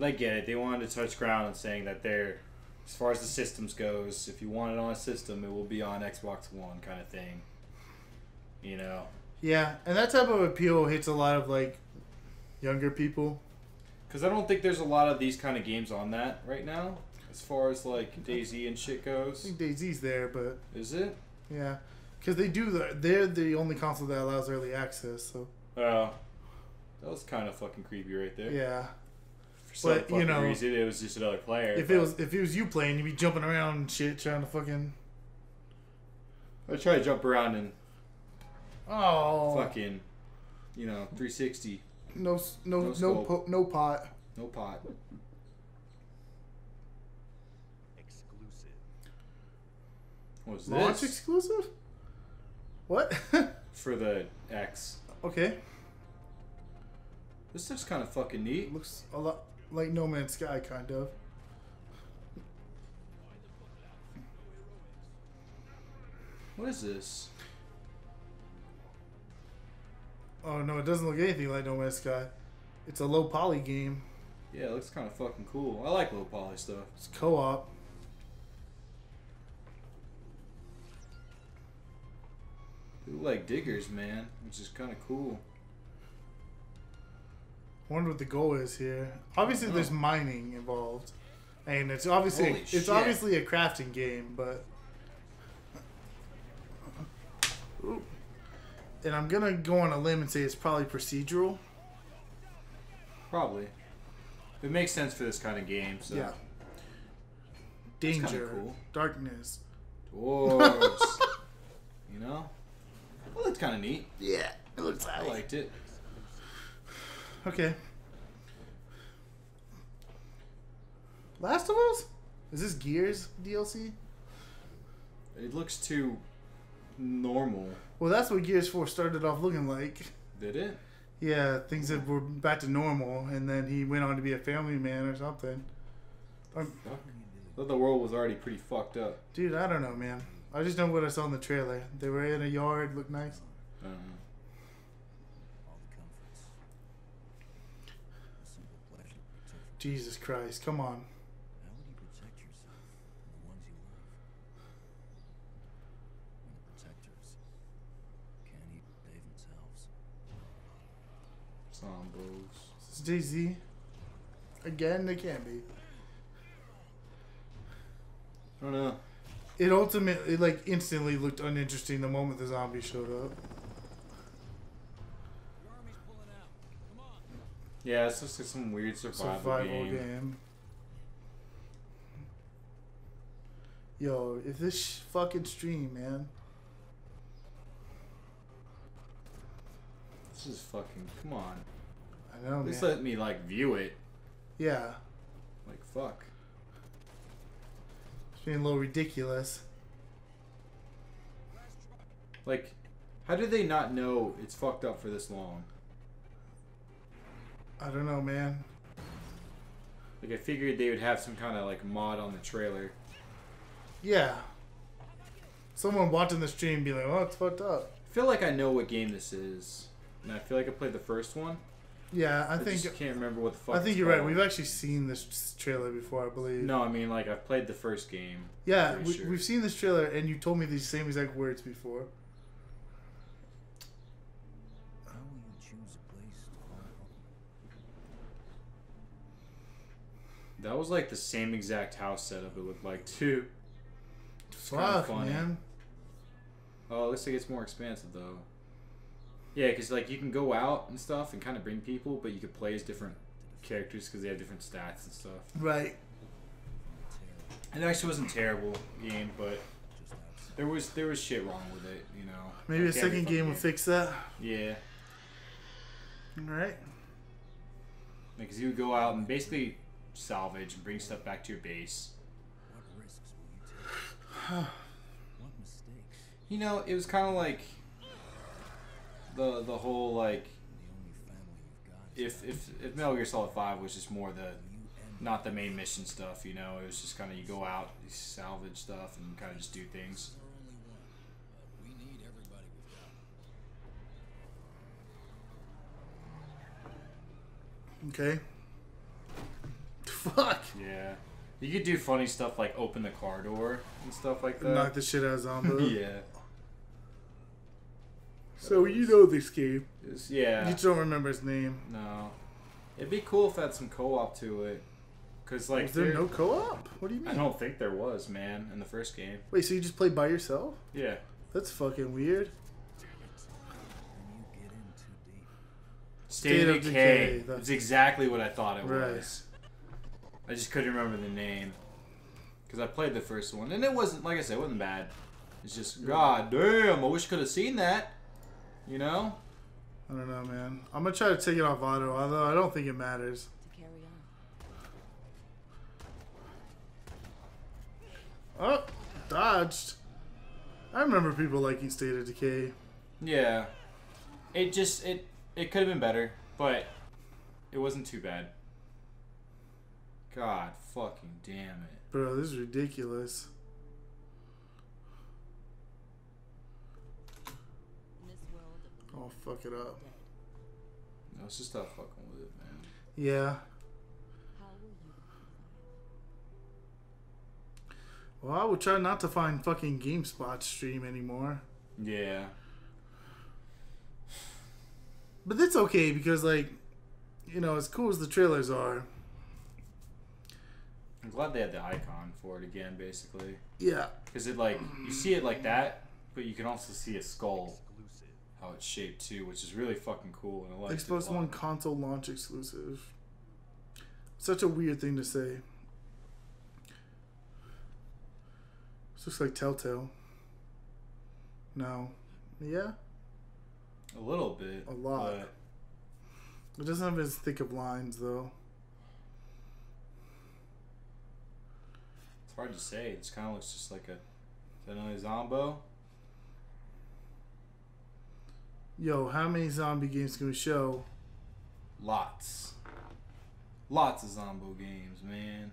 But I get it. They wanted to touch ground on saying that they're, as far as the systems goes, if you want it on a system, it will be on Xbox One kind of thing. You know. yeah, and that type of appeal hits a lot of like younger people. Because I don't think there's a lot of these kind of games on that right now, as far as like DayZ and shit goes. I think DayZ's there, but Is it? yeah, because they do the they're the only console that allows early access. So Oh, that was kind of fucking creepy right there. yeah. For some But, you fucking know, reason, it was just another player. If but it was if it was you playing, you'd be jumping around and shit, trying to fucking I try to jump around and oh fucking, you know, 360, no no No no po- no pot. no pot. Exclusive. What was Launch this exclusive? What? for the X? okay, This looks kind of fucking neat. looks a lot like No Man's Sky, kind of. What is this? Oh no, it doesn't look anything like No Man's Sky. It's a low poly game. Yeah, it looks kind of fucking cool. I like low poly stuff. It's co-op. They look like diggers, man, which is kind of cool. Wonder what the goal is here. Obviously, know. there's mining involved, and it's obviously Holy it's shit. obviously a crafting game, but. Ooh. And I'm gonna go on a limb and say it's probably procedural. Probably. It makes sense for this kind of game. So. Yeah. Danger, cool. darkness. Dwarves. you know. Well, that's kind of neat. Yeah, it looks I liked it. Okay. Last of Us? Is this Gears DLC? It looks too normal. Well, that's what Gears 4 started off looking like. Did it? Yeah, things that were back to normal, and then he went on to be a family man or something. Um, Fuck. I thought the world was already pretty fucked up. dude, I don't know, man. I just know what I saw in the trailer. They were in a yard, looked nice. I don't know. all the comforts. A simple pleasure to protect. Jesus Christ, come on. Combos. This Jay Z. Again, they can't be. I don't know. It ultimately, like, instantly looked uninteresting the moment the zombie showed up. Yeah, it's just like some weird survival, survival game. game. Yo, if this fucking stream, man. This is fucking. Come on. I know, man. let me like view it. Yeah, Like fuck. it's being a little ridiculous. Like, how do they not know it's fucked up for this long? I don't know, man. Like I figured they would have some kind of like mod on the trailer. Yeah. Someone watching the stream be like, "Oh, it's fucked up." I feel like I know what game this is, and I feel like I played the first one. Yeah, I, I, think. just can't remember what the fuck. I think it's you're right. We've actually seen this trailer before, I believe. No, I mean like I've played the first game. Yeah, we, sure. we've seen this trailer, and you told me these same exact words before. How will you choose a place to call home? That was like the same exact house setup it looked like too. It's kinda Fuck, funny. man. Oh, it looks like it's more expansive though. Yeah, because like you can go out and stuff and kind of bring people, but you could play as different characters because they have different stats and stuff. Right. It actually wasn't a terrible game, but there was there was shit wrong with it. You know. Maybe Like a second fucking game will fix that. Yeah, All right. because you would go out and basically salvage and bring stuff back to your base. What risks will you take? what mistakes? You know, it was kind of like the the whole like The only family you've got is if that if if Metal Gear Solid Five was just more the not the main mission stuff, you know, it was just kind of you go out, you salvage stuff, and kind of just do things. our only one. But we need everybody we've got. Okay. Fuck. Yeah, you could do funny stuff like open the car door and stuff like that. Knock the shit out of Zombo. yeah, So you know this game. Yeah. You just don't remember his name. No, it'd be cool if it had some co-op to it, cause like Is there no co-op? What do you mean? I don't think there was, man, in the first game. Wait, so you just played by yourself? Yeah. That's fucking weird. When you get in too deep, State, of, Decay. Decay, That's exactly what I thought it Right. was. I just couldn't remember the name. Because I played the first one, and it wasn't, like I said, it wasn't bad. It's just, god damn, I wish I could have seen that. You know? I don't know, man. I'm gonna try to take it off auto, although I don't think it matters. to carry on. Oh, dodged. I remember people liking State of Decay. Yeah. It just, it, it could have been better, but it wasn't too bad. God fucking damn it. Bro, this is ridiculous. In this world of the I'll fuck it up. No, it's just stop fucking with it, man. Yeah. how will you Well, I would try not to find fucking GameSpot stream anymore. Yeah. But that's okay because, like, you know, as cool as the trailers are, I'm glad they had the icon for it again, basically. yeah, Because it like you see it like that, but you can also see a skull. How it's shaped too, which is really fucking cool. And I like Xbox One console launch exclusive. Such a weird thing to say. This looks like Telltale. No. Yeah? a little bit, A lot. but It doesn't have as thick of lines, though. it's hard to say. It kind of looks just like a. Is that another Zombo? Yo, how many zombie games can we show? Lots. Lots of zombie games, man.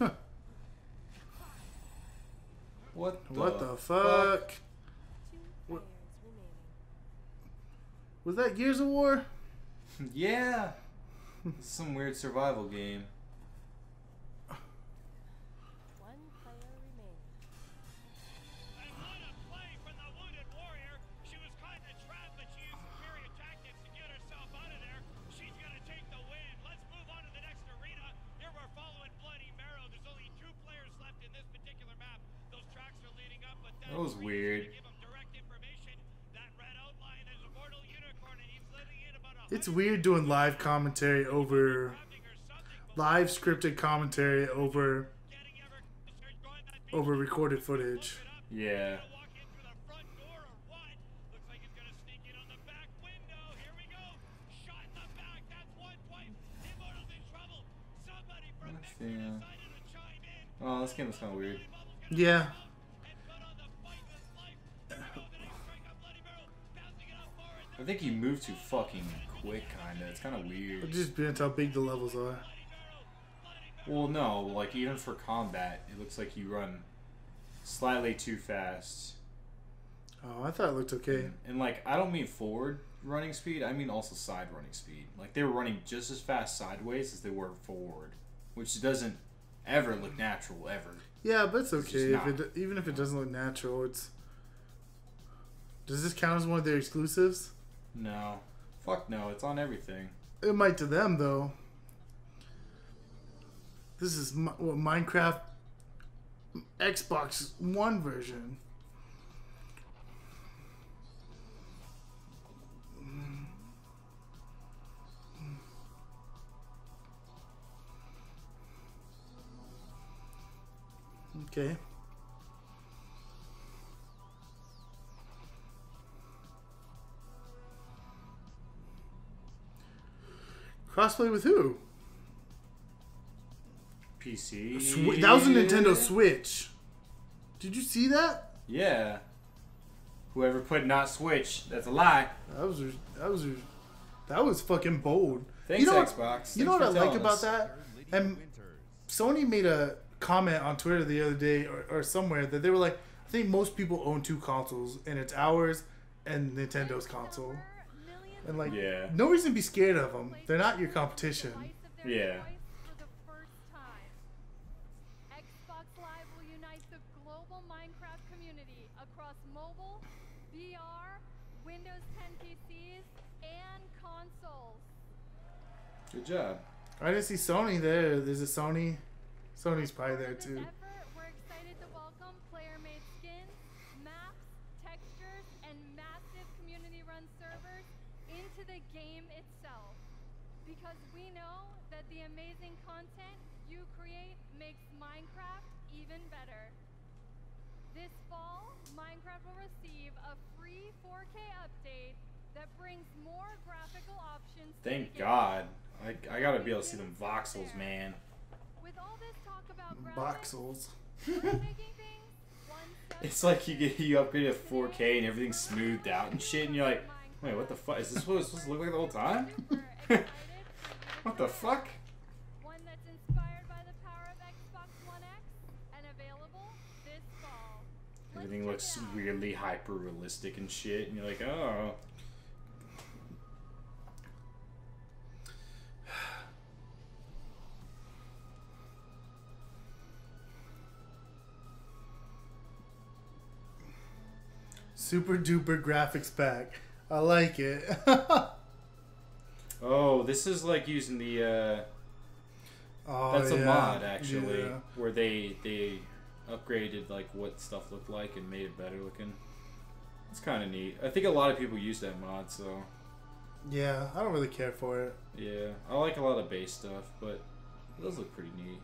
What the, what the fuck? Two What- Was that Gears of War? Yeah. Some weird survival game. Weird doing live commentary over. crafting or something. but Live scripted commentary over over recorded footage. Yeah. Gonna walk in through the front door or what? Looks like he's gonna sneak in on the back window. Here we go. Shot in the back. That's one point. Immortal's in trouble. Somebody from Let's Mixer see, uh, decided to chime in. Oh, this game is kind of weird. Yeah. and put on the fight with life. Here we go. The next strike on Bloody Barrel. Bouncing it up forward. I think he moved too fucking quick, kinda. It's kind of It weird. just depends how big the levels are. Well, no, like even for combat, it looks like you run slightly too fast. Oh, I thought it looked okay. And like, I don't mean forward running speed. I mean also side running speed. Like they were running just as fast sideways as they were forward, which doesn't ever look natural ever. Yeah, but it's It's okay if it even if it doesn't look natural. It's does this count as one of their exclusives? No, fuck no. It's on everything. It might to them though. This is what Minecraft Xbox One version. Okay. Crossplay with who? PC. Swi- that was a Nintendo Switch. Did you see that? Yeah. Whoever put not Switch, that's a lie. That was that was that was fucking bold. Thanks, you know what, Xbox. You know what I like telling about us. that? And Sony made a comment on Twitter the other day or, or somewhere that they were like, I think most people own two consoles, and it's ours and Nintendo's console. And like, Yeah. no reason to be scared of them. They're not your competition. Yeah. For the first time, Xbox Live will unite the global Minecraft community across mobile, VR, Windows 10 PCs, and consoles. Good job. I didn't see Sony there. There's a Sony. Sony's probably there too. This effort, we're excited to welcome player-made skins, maps, textures, and massive community-run servers into the game itself. Because we know that the amazing content you create makes Minecraft even better. This fall, Minecraft will receive a free 4K update that brings more graphical options. Thank game. God. I, I gotta be able to see them voxels, man. With all this talk about graphics, Voxels. we're making things one step It's like you get you upgrade to 4K and everything's smoothed out and shit, and you're like, wait, what the fuck? Is this what it's supposed to look like the whole time? We're excited for What the fuck? Everything looks weirdly hyper realistic and shit, and you're like, oh. Super duper graphics pack. I like it. Oh, this is like using the. uh oh, That's a mod actually, Yeah. where they they upgraded like what stuff looked like and made it better looking. It's kind of neat. I think a lot of people use that mod, so Yeah, I don't really care for it. yeah, I like a lot of base stuff, but it does look pretty neat.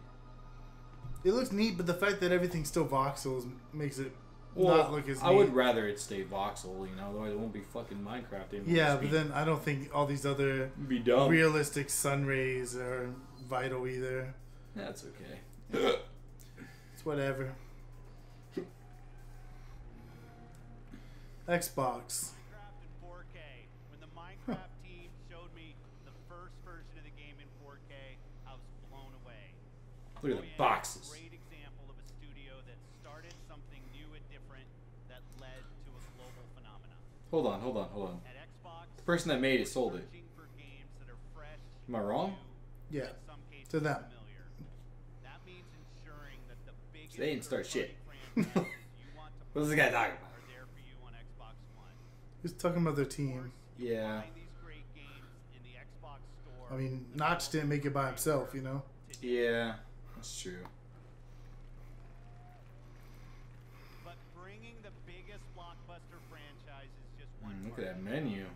It looks neat, but the fact that everything's still voxels makes it Well, not look as neat. I would rather it stay voxel, you know, otherwise it won't be fucking Minecraft anymore. yeah, but then I don't think all these other be dumb. realistic sun rays are vital either. That's okay. It's whatever. Xbox. Minecraft in 4K. When the Minecraft team showed me the first version of the game in 4K, I was blown away. Look at the Mojang is a boxes. Great example of a studio that started something new and different that led to a global phenomenon. Hold on, hold on, hold on. At Xbox, The person that made it sold it. searching for games that are fresh, Am I wrong? Yeah. in some cases To them. familiar. That means ensuring that the biggest They didn't start shit. franchises you What's this guy talking about? Are there for you on Xbox One. Who's talking about their team? Yeah. find these great games in the Xbox store. I mean, Notch didn't make it by himself, you know. Yeah, that's true. But bringing the biggest blockbuster franchises just one Mm, look at that menu.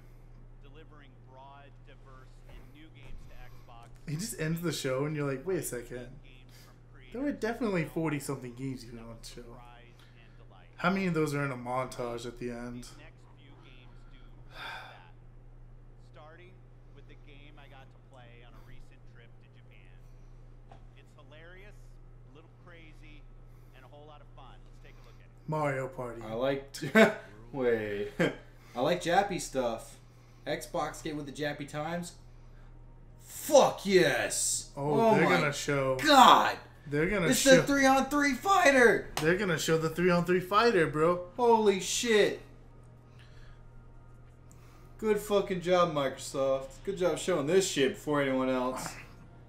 Delivering broad, diverse, and new games to Xbox. He just ends the show, and you're like, wait a second. There were definitely 40 something games you can on show. surprise and delight. How many of those are in a montage at the end? These next few games do that. Starting with the game I got to play on a recent trip to Japan. It's hilarious, a little crazy, and a whole lot of fun. Let's take a look at it. Mario Party. I like. Wait. I like Jappy stuff. Xbox get with the Jappy times. Fuck yes. Oh, oh they're my gonna show. God. They're gonna It's show. the three on three fighter. they're gonna show the three on three fighter, bro. Holy shit. Good fucking job, Microsoft. Good job showing this shit before anyone else.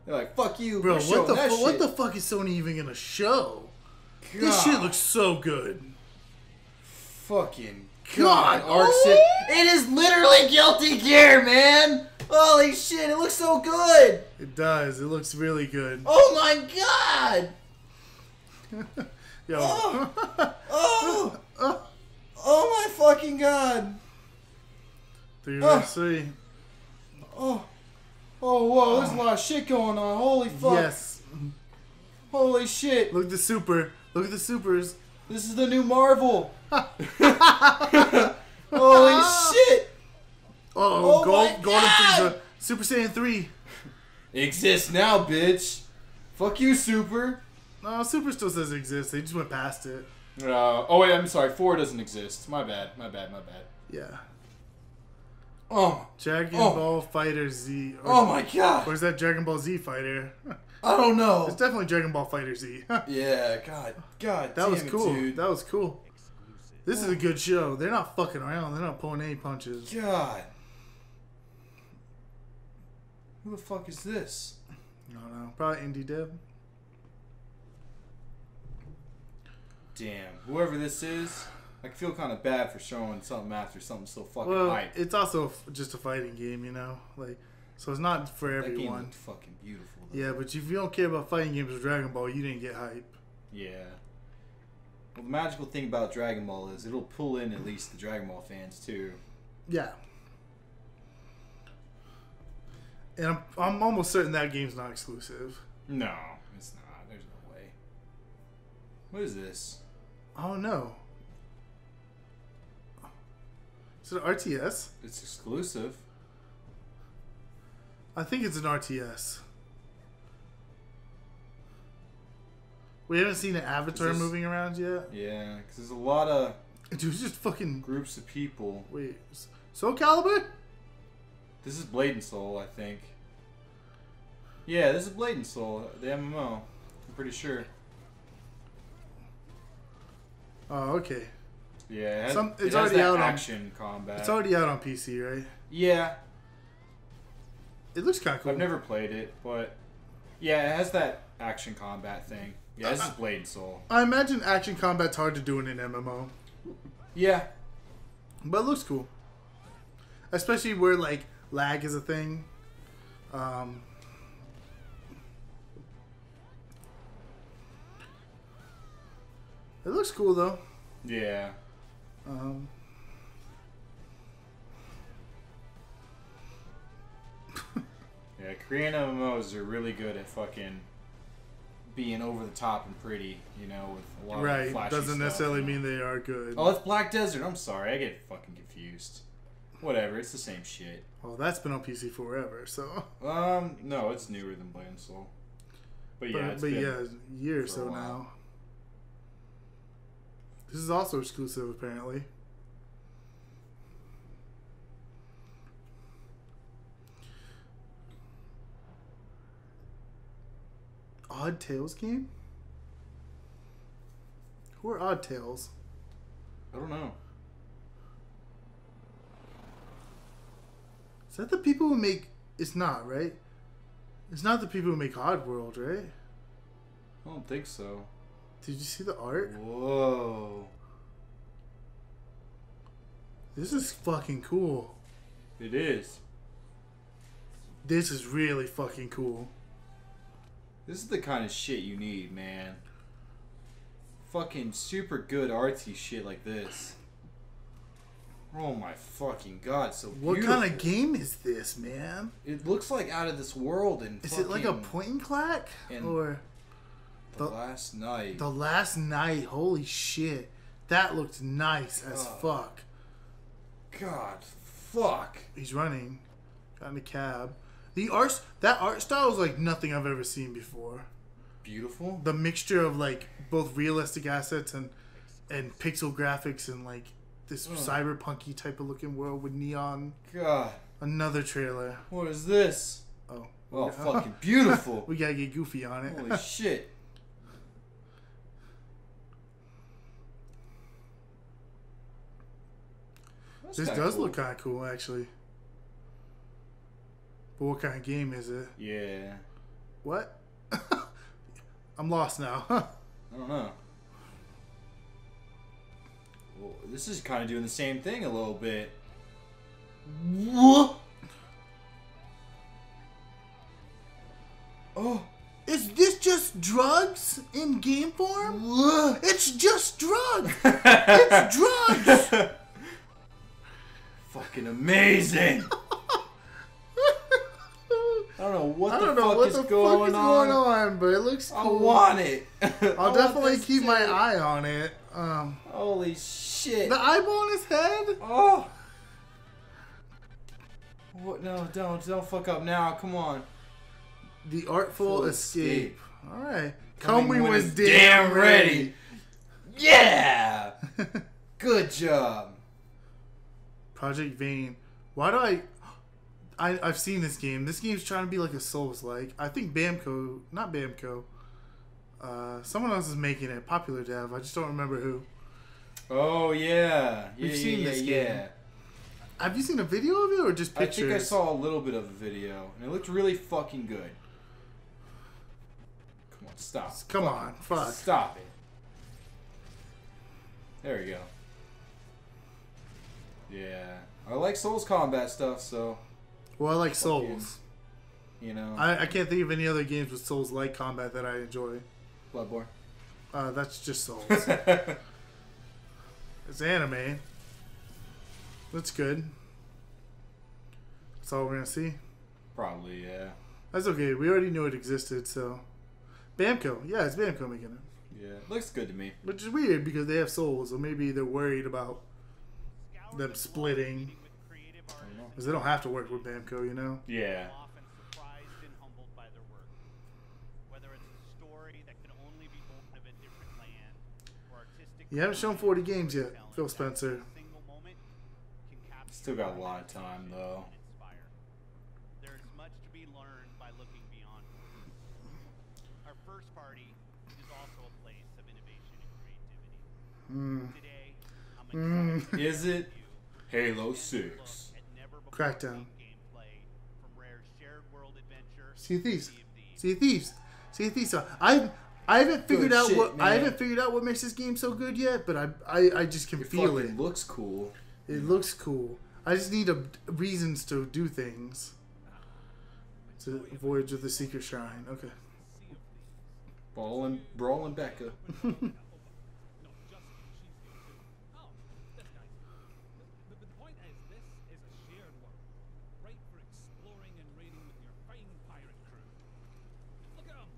They're like, fuck you. Bro, what the fu- what the fuck is Sony even gonna show? This shit looks so good. fucking God, God, Arc! It is literally Guilty Gear, man. Holy shit, it looks so good. It does. It looks really good. Oh my god. Yo. Oh. Oh. Oh my fucking god. three oh. versus three. Oh. Oh whoa, there's a lot of shit going on. Holy fuck. Yes. Holy shit. Look at the super. Look at the supers. This is the new Marvel. Holy shit. Oh, Oh gold, golden God! Frieza. Super Saiyan 3. Exists now, bitch. Fuck you, Super. No, Super still says it exists. They just went past it. Uh, oh wait, I'm sorry. Four doesn't exist. My bad. My bad. My bad. Yeah. Oh, Dragon Oh. Ball Fighter Z. Or, oh my god. Or is that Dragon Ball Z Fighter? I don't know. It's definitely Dragon Ball Fighter Z. Yeah, god, god. That was damn it, cool. dude. That was cool. This is a good show. They're not fucking around. They're not pulling any punches. God. Who the fuck is this? I don't know. Probably indie dev. Damn. Whoever this is, I feel kind of bad for showing something after something so fucking Well, hype. it's also just a fighting game, you know. Like, so it's not for That everyone. looked fucking beautiful. Though. Yeah, but if you don't care about fighting games with Dragon Ball, you didn't get hype. Yeah. Well, the magical thing about Dragon Ball is it'll pull in at least the Dragon Ball fans too. Yeah. And I'm, I'm almost certain that game's not exclusive. No, it's not. There's no way. What is this? I don't know. Is it an RTS? It's exclusive. I think it's an RTS. We haven't seen an Avatar moving around yet. Yeah, because there's a lot of Dude, it's just fucking. groups of people. Wait. Soul Calibur? This is Blade and Soul, I think. Yeah, this is Blade and Soul, the MMO. I'm pretty sure. Oh, okay. Yeah, it has, Some- it it's has already that out on- action combat. It's already out on PC, right? yeah, It looks kind of cool. I've never played it, but yeah, it has that action combat thing. Yeah, this is uh-huh. Blade and Soul. I imagine action combat's hard to do in an MMO, Yeah, but it looks cool. Especially where like lag is a thing. Um, it looks cool though. yeah. Um, Yeah, Korean MMOs are really good at fucking being over the top and pretty, you know, with a lot of right. flashy Doesn't stuff. necessarily mean they are good. Oh, it's Black Desert. I'm sorry, I get fucking confused. Whatever, it's the same shit. Well, that's been on PC forever, so. Um, no, it's newer than Blade and Soul. But yeah, but it's but yeah, a year or so now. This is also exclusive, apparently. Odd Tales game? Who are Odd Tales? I don't know. Is that the people who make? It's not right. It's not the people who make Odd World, right? I don't think so. Did you see the art? Whoa, This is fucking cool. it is. This is really fucking cool. This is the kind of shit you need, man. Fucking super good artsy shit like this. Oh my fucking god, so What beautiful. kind of game is this, man? It looks like out of this world and Is it like a point and clack? and- or The, The- last night. The last night, holy shit, that looked nice as Oh. fuck. God, fuck. He's running, got in a cab. The art, that art style is like nothing I've ever seen before. Beautiful. The mixture of like both realistic assets and and pixel graphics and like this Ugh. cyberpunky type of looking world with neon. God, Another trailer. what is this? Oh, Oh, Yeah. fucking beautiful. we gotta get goofy on it. Holy shit. That's this does cool. look kind of cool, actually. But what kind of game is it? Yeah. What? I'm lost now. I don't know. Well, this is kind of doing the same thing a little bit. what? Oh, Is this just drugs in game form? It's just drugs. it's drugs! Fucking amazing. I don't know what I the don't know fuck what is the fuck is on. going on, but it looks I want it. I I'll want definitely keep my eye on it. Um, Holy shit. The eyeball on his head. Oh. What? No, don't, don't fuck up now. Come on. The artful Full escape. escape. All right. Coming Coming when was damn damn ready. Yeah. Good job. Project Vane. Why do I? I I've seen this game. This game's trying to be like a Souls like. I think Bamco, not Bamco. Uh, someone else is making it. Popular dev. I just don't remember who. Oh yeah. We've yeah, seen yeah, this yeah, game. Have you seen a video of it or just pictures? I think I saw a little bit of a video, and it looked really fucking good. Come on, stop. Come on, fuck. Stop it. There we go. Yeah. I like Souls combat stuff, so, Well, I like Fucking- Souls. you know. I, I can't think of any other games with Souls like combat that I enjoy. Bloodborne. Uh, that's just Souls. it's anime. That's good. That's all we're gonna see. Probably, yeah. That's okay. We already knew it existed, so. Bamco. Yeah, it's Bamco making it. Yeah. Looks good to me. Which is weird because they have souls, so maybe they're worried about them splitting. Because they don't have to work with Bamco, you know? Yeah. often surprised and humbled by their work. Whether it's a story that could only be born of a different land, or artistic You haven't shown 40 games yet, Phil Spencer. in a single moment can capture Still got a lot of time, though. and. There is much to be learned by looking beyond. Our first party is also a place of innovation and creativity. Hmm. Today, I'm Mm. Is it Halo 6? at never-before-seen Crackdown. gameplay from Rare's shared world adventure, Sea of Thieves. Of Thieves. Of Thieves. Sea of Thieves. So I I haven't figured Good out shit, what I haven't figured out what makes this game so good yet, but I I, I just can It feel it. looks cool. It looks cool. I just need a, reasons to do things. To Voyage of the Secret Shrine. Okay. Ballin', brawling Becca. But the point is, this is a shared world, right for exploring and raiding with your fine pirate crew. Look at them,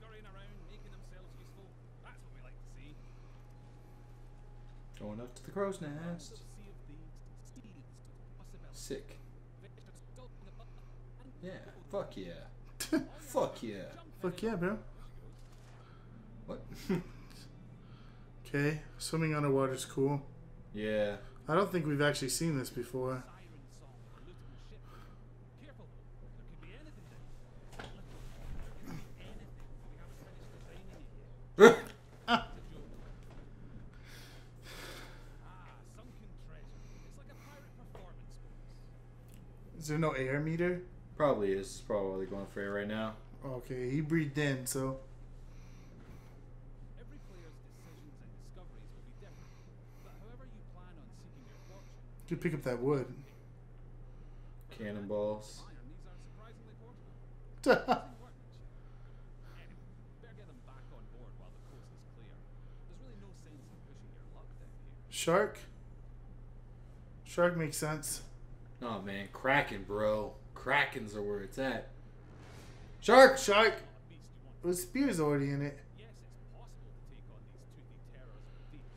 scurrying around, making themselves useful. That's what we like to see. Going up to the crow's nest. Sea of Thieves speeds to possibility. Sick. Vectors stalking above and Yeah. Fuck yeah. Fuck yeah. Fuck yeah, bro. What? Okay. Swimming underwater is cool. yeah. I don't think we've actually seen this before. siren song for looting the ship. Careful, there could be anything there. There could be anything. We haven't finished designing it yet. Ah, sunken treasure. It's like a pirate performance bonus. Is there no air meter? Probably is. Probably going for it right now. Okay, he breathed in, so Every player's decisions and discoveries will be different, but however you plan on seeking your fortune, you pick up that wood. Cannonballs. iron, these are surprisingly portable. Amazing workmanship. Anyway, better get them back on board while the coast is clear. There's really no sense in pushing your luck down here. Shark. Shark makes sense. Oh man, Kraken, bro. Krakens are where it's at. Shark. Shark. Beast you want With spears already in it.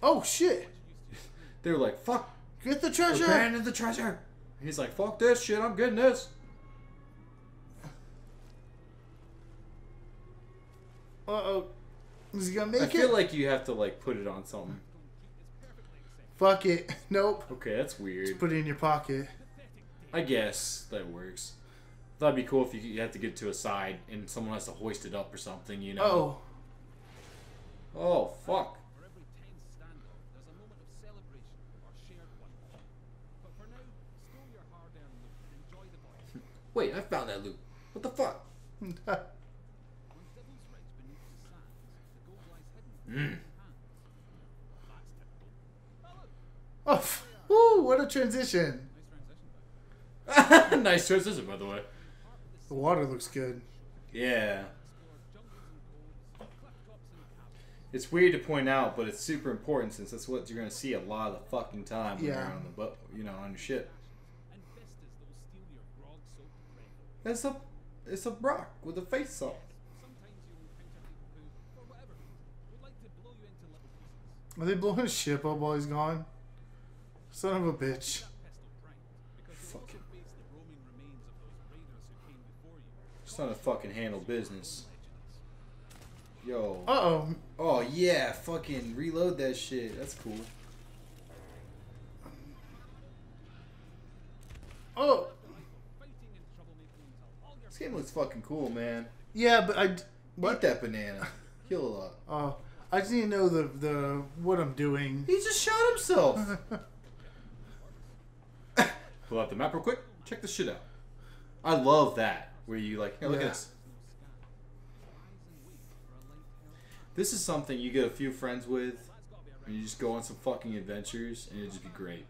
Oh shit! They were like, "Fuck, Get the treasure! abandon the treasure." He's like, "Fuck this shit, I'm getting this." Uh oh. Is he gonna make it? I feel like you have to like put it on something. Fuck it. Nope. Okay, that's weird. Just put it in your pocket. I guess that works. That'd be cool if you, you had to get to a side and someone has to hoist it up or something, you know. Oh. Oh, fuck. For every tense standoff, there's a moment of celebration or shared wonder. But for now, stow your hard-earned loot and enjoy the voyage. Wait, I found that loot. What the fuck? On Devil's Ridge beneath the sands, the gold lies hidden in Mm. your hand. That's typical. Oh, look, oh. Woo! What a transition. nice back. nice transition, by the way. The water looks good. Yeah. Explore jungles and coves, cliff tops and caverns. It's weird to point out, but it's super important since that's what you're gonna see a lot of the fucking time when Yeah. you're on the boat, you know, on your ship. And vistas that'll steal your grog-soaked brain. It's a, it's a rock with a face on. Sometimes you'll encounter people who, for whatever reason, would like to blow you into little pieces. Are they blowing his ship up while he's gone? Son of a bitch. That pistol primed, because you'll Fucking- also face the roaming remains of those raiders who came before Just trying to fucking handle business. Yo. Uh oh. Oh yeah, fucking reload that shit. That's cool. Oh. Fighting and troublemaking until all your This game looks fucking cool, man. Yeah, but I. Eat that banana. Kill a lot. Oh. I just need to know the the what I'm doing. He just shot himself. Pull out the map real quick. Check this shit out. I love that. Where you like, hey, look Yeah. at this. This is something you get a few friends with, and you just go on some fucking adventures, and it'd just be great.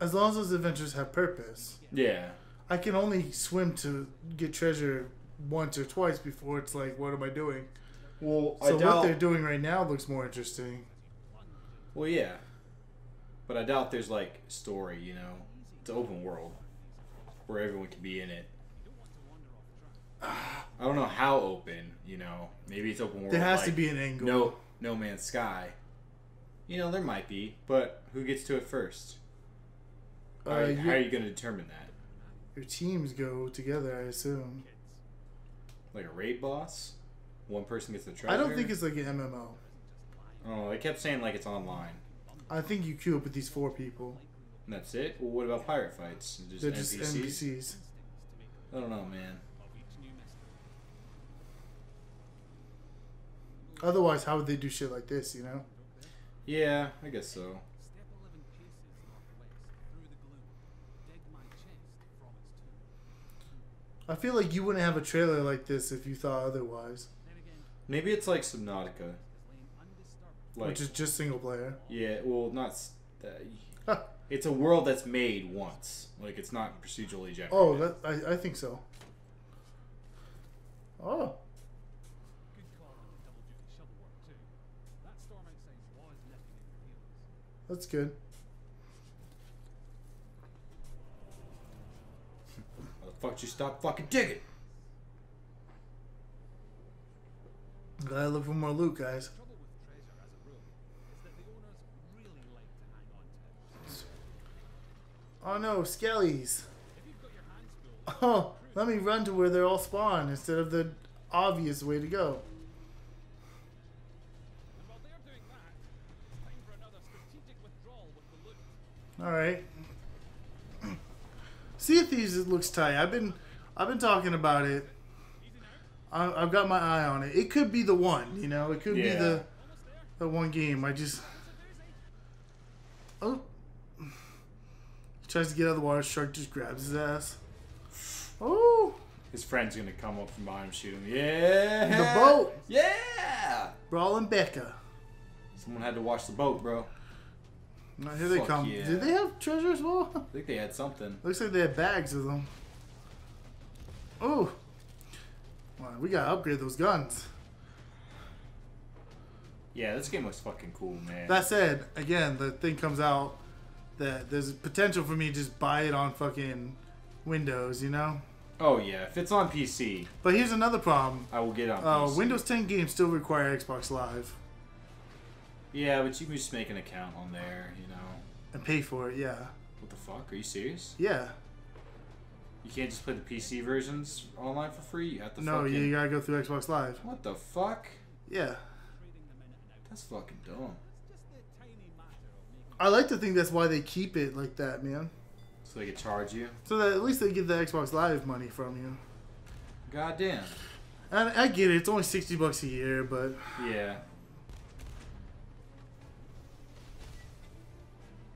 As long as those adventures have purpose. Yeah. I can only swim to get treasure once or twice before it's like, what am I doing? Well, So what they're doing right now looks more interesting. Well, yeah. But I doubt there's like story, you know. It's open world where everyone can be in it. I don't know how open, you know. Maybe it's open world. There has to be an angle. No, No Man's Sky. You know, there might be, but who gets to it first? How, Uh, are, you- how are you going to determine that? Your teams go together, I assume. Like a raid boss? One person gets the treasure? I don't think it's like an MMO. Oh, they kept saying like it's online. I think you queue up with these four people. And that's it? Well, what about pirate fights? Just They're just NPCs? NPCs. I don't know, man. Otherwise, how would they do shit like this, you know? Yeah, I guess so. Step eleven paces northwest through the gloom. Dig my chest from its tomb. I feel like you wouldn't have a trailer like this if you thought otherwise. Maybe it's like Subnautica. is laying undisturbed. Like, which is just single player. yeah, well, not. Uh, it's a world that's made once. Like, it's not procedurally generated. Oh, that I, I think so. Oh, that's good. How the fuck you stop fucking digging? Glad I look for more loot, guys. Trouble with treasure as a rule is that the owners really like to hang on to it. Oh no, skellies. If you've got your hands full, Oh, let me run to where they're all spawned instead of the obvious way to go. All right. Sea of Thieves it looks tight. I've been, I've been talking about it. I, I've got my eye on it. It could be the one, you know. It could be the, the one game. I just, oh, he tries to get out of the water. Shark just grabs his ass. Oh, His friend's gonna come up from behind him, shoot him. Yeah. The boat. Yeah. Brawl and Becca. Someone had to watch the boat, bro. Now here they come. yeah. Did they have treasure as well? I think they had something. Looks like they had bags of them. Oh. Wow, we gotta upgrade those guns. Yeah, this game was fucking cool, man. That said, again, the thing comes out that there's potential for me to just buy it on fucking Windows, you know? oh yeah, if it's on PC, But here's another problem. I will get on Uh, PC. Windows 10 games still require Xbox Live. Yeah, but you can just make an account on there, you know. and pay for it. Yeah, What the fuck? Are you serious? yeah. You can't just play the PC versions online for free? You have to No, fucking... you gotta go through Xbox Live. What the fuck? Yeah, Trading them in and out. That's fucking dumb. It's just the tiny matter of making I like to think that's why they keep it like that, man. So they could charge you? So that at least they get the Xbox Live money from you. God damn. I get it; it's only sixty bucks a year, but Yeah.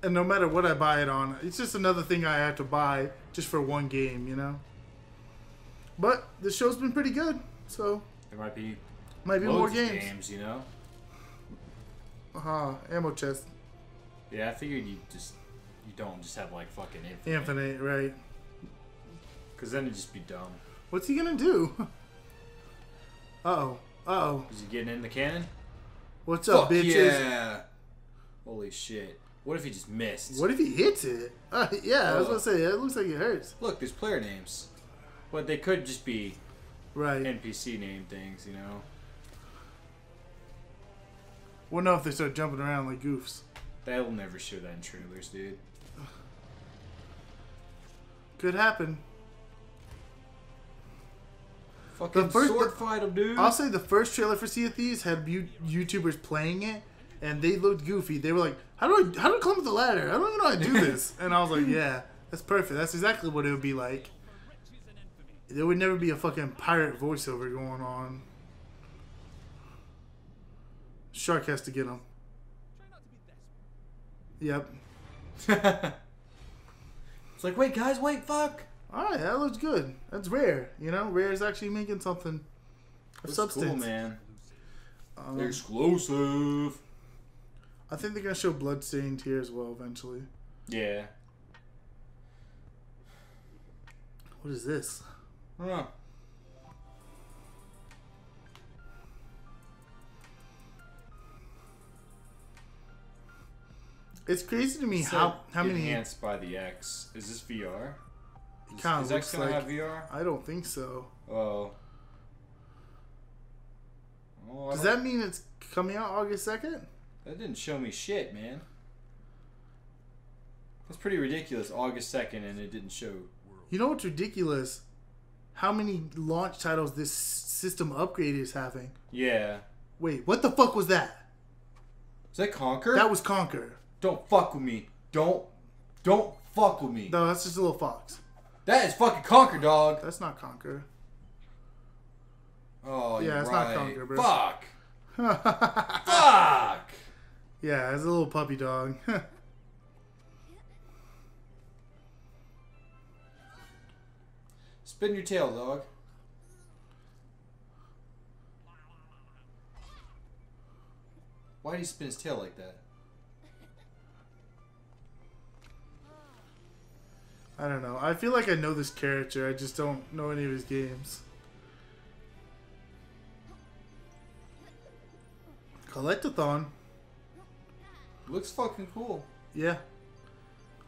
And no matter what I buy it on, it's just another thing I have to buy just for one game, you know. But the show's been pretty good, so There might be might be more games. games, you know? Uh huh. Ammo chest, Yeah, I figured you just you don't just have like fucking infinite. infinite, right? Because then it'd just be dumb. What's he gonna do? Uh oh. Uh oh. Is he getting in the cannon? What's up, bitches? yeah! Holy shit. What if he just missed? What if he hits it? Uh, yeah, I was Oh. gonna say it looks like it hurts. Look, there's player names. But they could just be Right. NPC name things, you know? We'll know if they start jumping around like goofs. They'll never show that in trailers, dude. Could happen. Fucking first- sword the- fight him, dude. I'll say the first trailer for Sea of Thieves had you- YouTubers playing it, and they looked goofy. They were like, "How do I how do I climb up the ladder? I don't even know how to do this." and I was like, "Yeah, that's perfect. That's exactly what it would be like." riches and infamy. There would never be a fucking pirate voiceover going on. Shark has to get him. Try not to be desperate. Yep. it's like, wait, guys, wait, fuck. All right, that looks good. That's rare. You know, rare is actually making something of Looks substance. cool, man. Um, Exclusive. I think they're gonna show Bloodstained here as well eventually. Yeah. What is this? I don't know. It's crazy to me So, how uh, how many. enhanced by the X? Is this VR? Is, Kinda is X looks gonna like- have VR? I don't think so. Oh. I Does that mean it's coming out August second? That didn't show me shit, man. That's pretty ridiculous. August second, and it didn't show. You know what's ridiculous? How many launch titles this system upgrade is having? Yeah. Wait, what the fuck was that? Is that Conker? That was Conker. Don't fuck with me. Don't. Don't fuck with me. No, that's just a little fox. That is fucking Conker, dog. That's not Conker. Oh, Yeah, it's not. Conker, bro. Fuck. Fuck. Yeah, as a little puppy dog. Spin your tail, dog. Why did he spin his tail like that? I don't know. I feel like I know this character. I just don't know any of his games. Collectathon. Looks fucking cool. Yeah.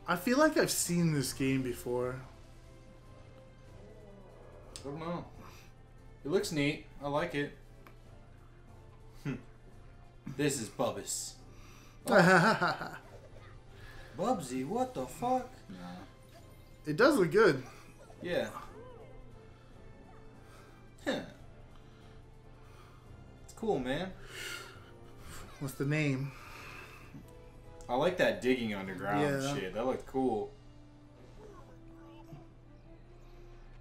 I feel like I've seen this game before. I don't know. It looks neat. I like it. Hmm. this is Bubbus. Bubsy, what the fuck? Nah. it does look good. Yeah. Huh. It's cool, man. What's the name? I like that digging underground Yeah. shit. That looked cool.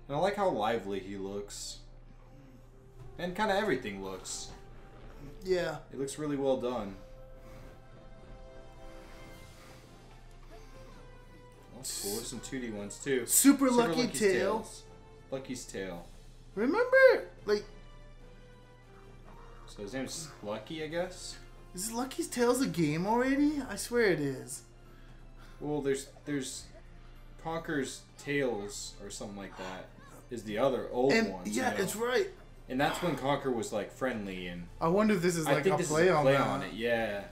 And I like how lively he looks. And kind of everything looks. Yeah. It looks really well done. That's cool. There's some 2D ones too. Super, Super Lucky Lucky's Tale. Tales. Lucky's Tale. Remember, like, So his name's Lucky, I guess. Is Lucky's Tales a game already? I swear it is. Well, there's there's Conker's Tales or something like that. Is the other old And one? yeah, it's right. And that's when Conker was like friendly and I wonder if this is I like think a this play is a on play that. on it, yeah.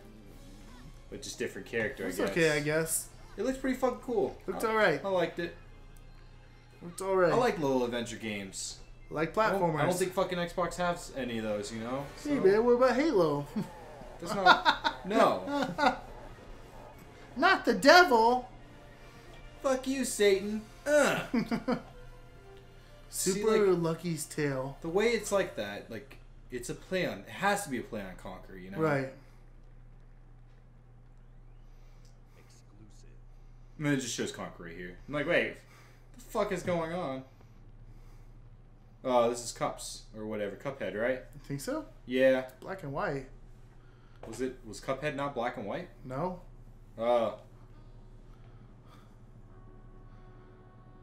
But just different character, It's I guess. okay, I guess. It looks pretty fucking cool. Looks I, alright. I liked it. It's alright. I like little adventure games. like I don't, platformers. I don't think fucking Xbox has any of those, you know? Hey man, what about Halo? That's not No. Not the devil. Fuck you, Satan. See, Super like- Lucky's tail. The way it's like that, like it's a play on. It has to be a play on Conker, you know? Right. Exclusive. And then it just shows Conker right here. I'm like, wait, what the fuck is going on? Oh, this is Cups or whatever, Cuphead, right? You think so? Yeah. Black and white. Was it was Cuphead not black and white? No. Oh,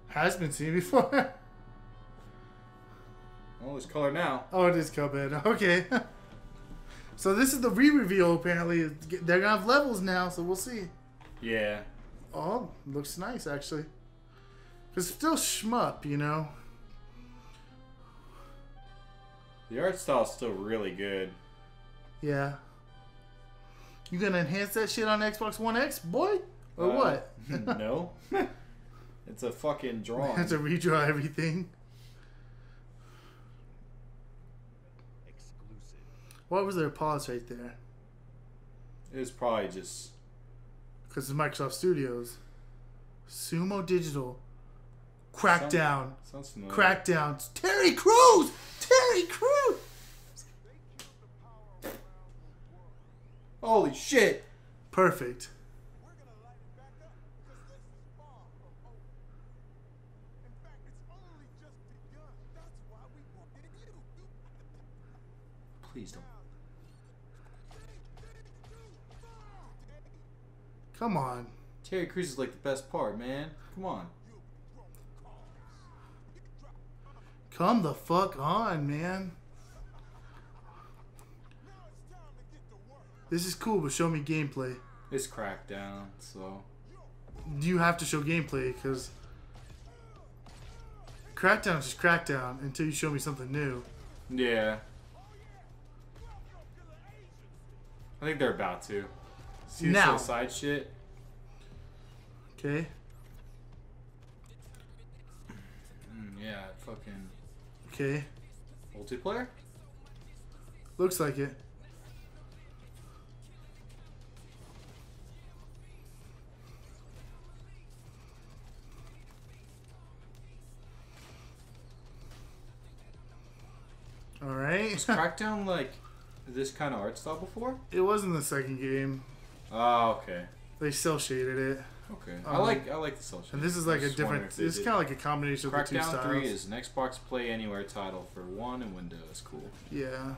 Has been seen before. well, there's color now. oh, it is Cuphead. Okay. so this is the re-reveal. Apparently, they're gonna have levels now. So we'll see. Yeah. Oh, looks nice actually. It's still shmup, you know. The art style's still really good. Yeah. You gonna enhance that shit on Xbox One X, boy, or Uh, what? no. it's a fucking drawing. Have to redraw everything. Exclusive. What was their pause right there? It was probably just Because it's Microsoft Studios. Sumo Digital. Crackdown. sounds familiar. Crackdown. Terry Crews! Terry Crews! Holy shit! Perfect. We're gonna light it back up because this is far from over. In fact, it's only just begun. That's why we brought shit. Perfect. Please don't. Come on. Terry Crews is like the best part, man. Come on. Come the fuck on, man. Now it's time to get to work. This is cool, but show me gameplay. It's Crackdown, so You have to show gameplay because Crackdown is just Crackdown until you show me something new. yeah. I think they're about to. See Now. side shit? Okay? Mm, yeah, fucking Okay. multiplayer. Looks like it. Alright. Was Crackdown like this kind of art style before? it was in the second game. Oh, okay. They cell shaded it. Okay. I Um, like I like the cel shading. And this is like a different. It's kind of like a combination of the two Crackdown styles. 3 is an Xbox Play Anywhere title for One and Windows. Cool. Yeah.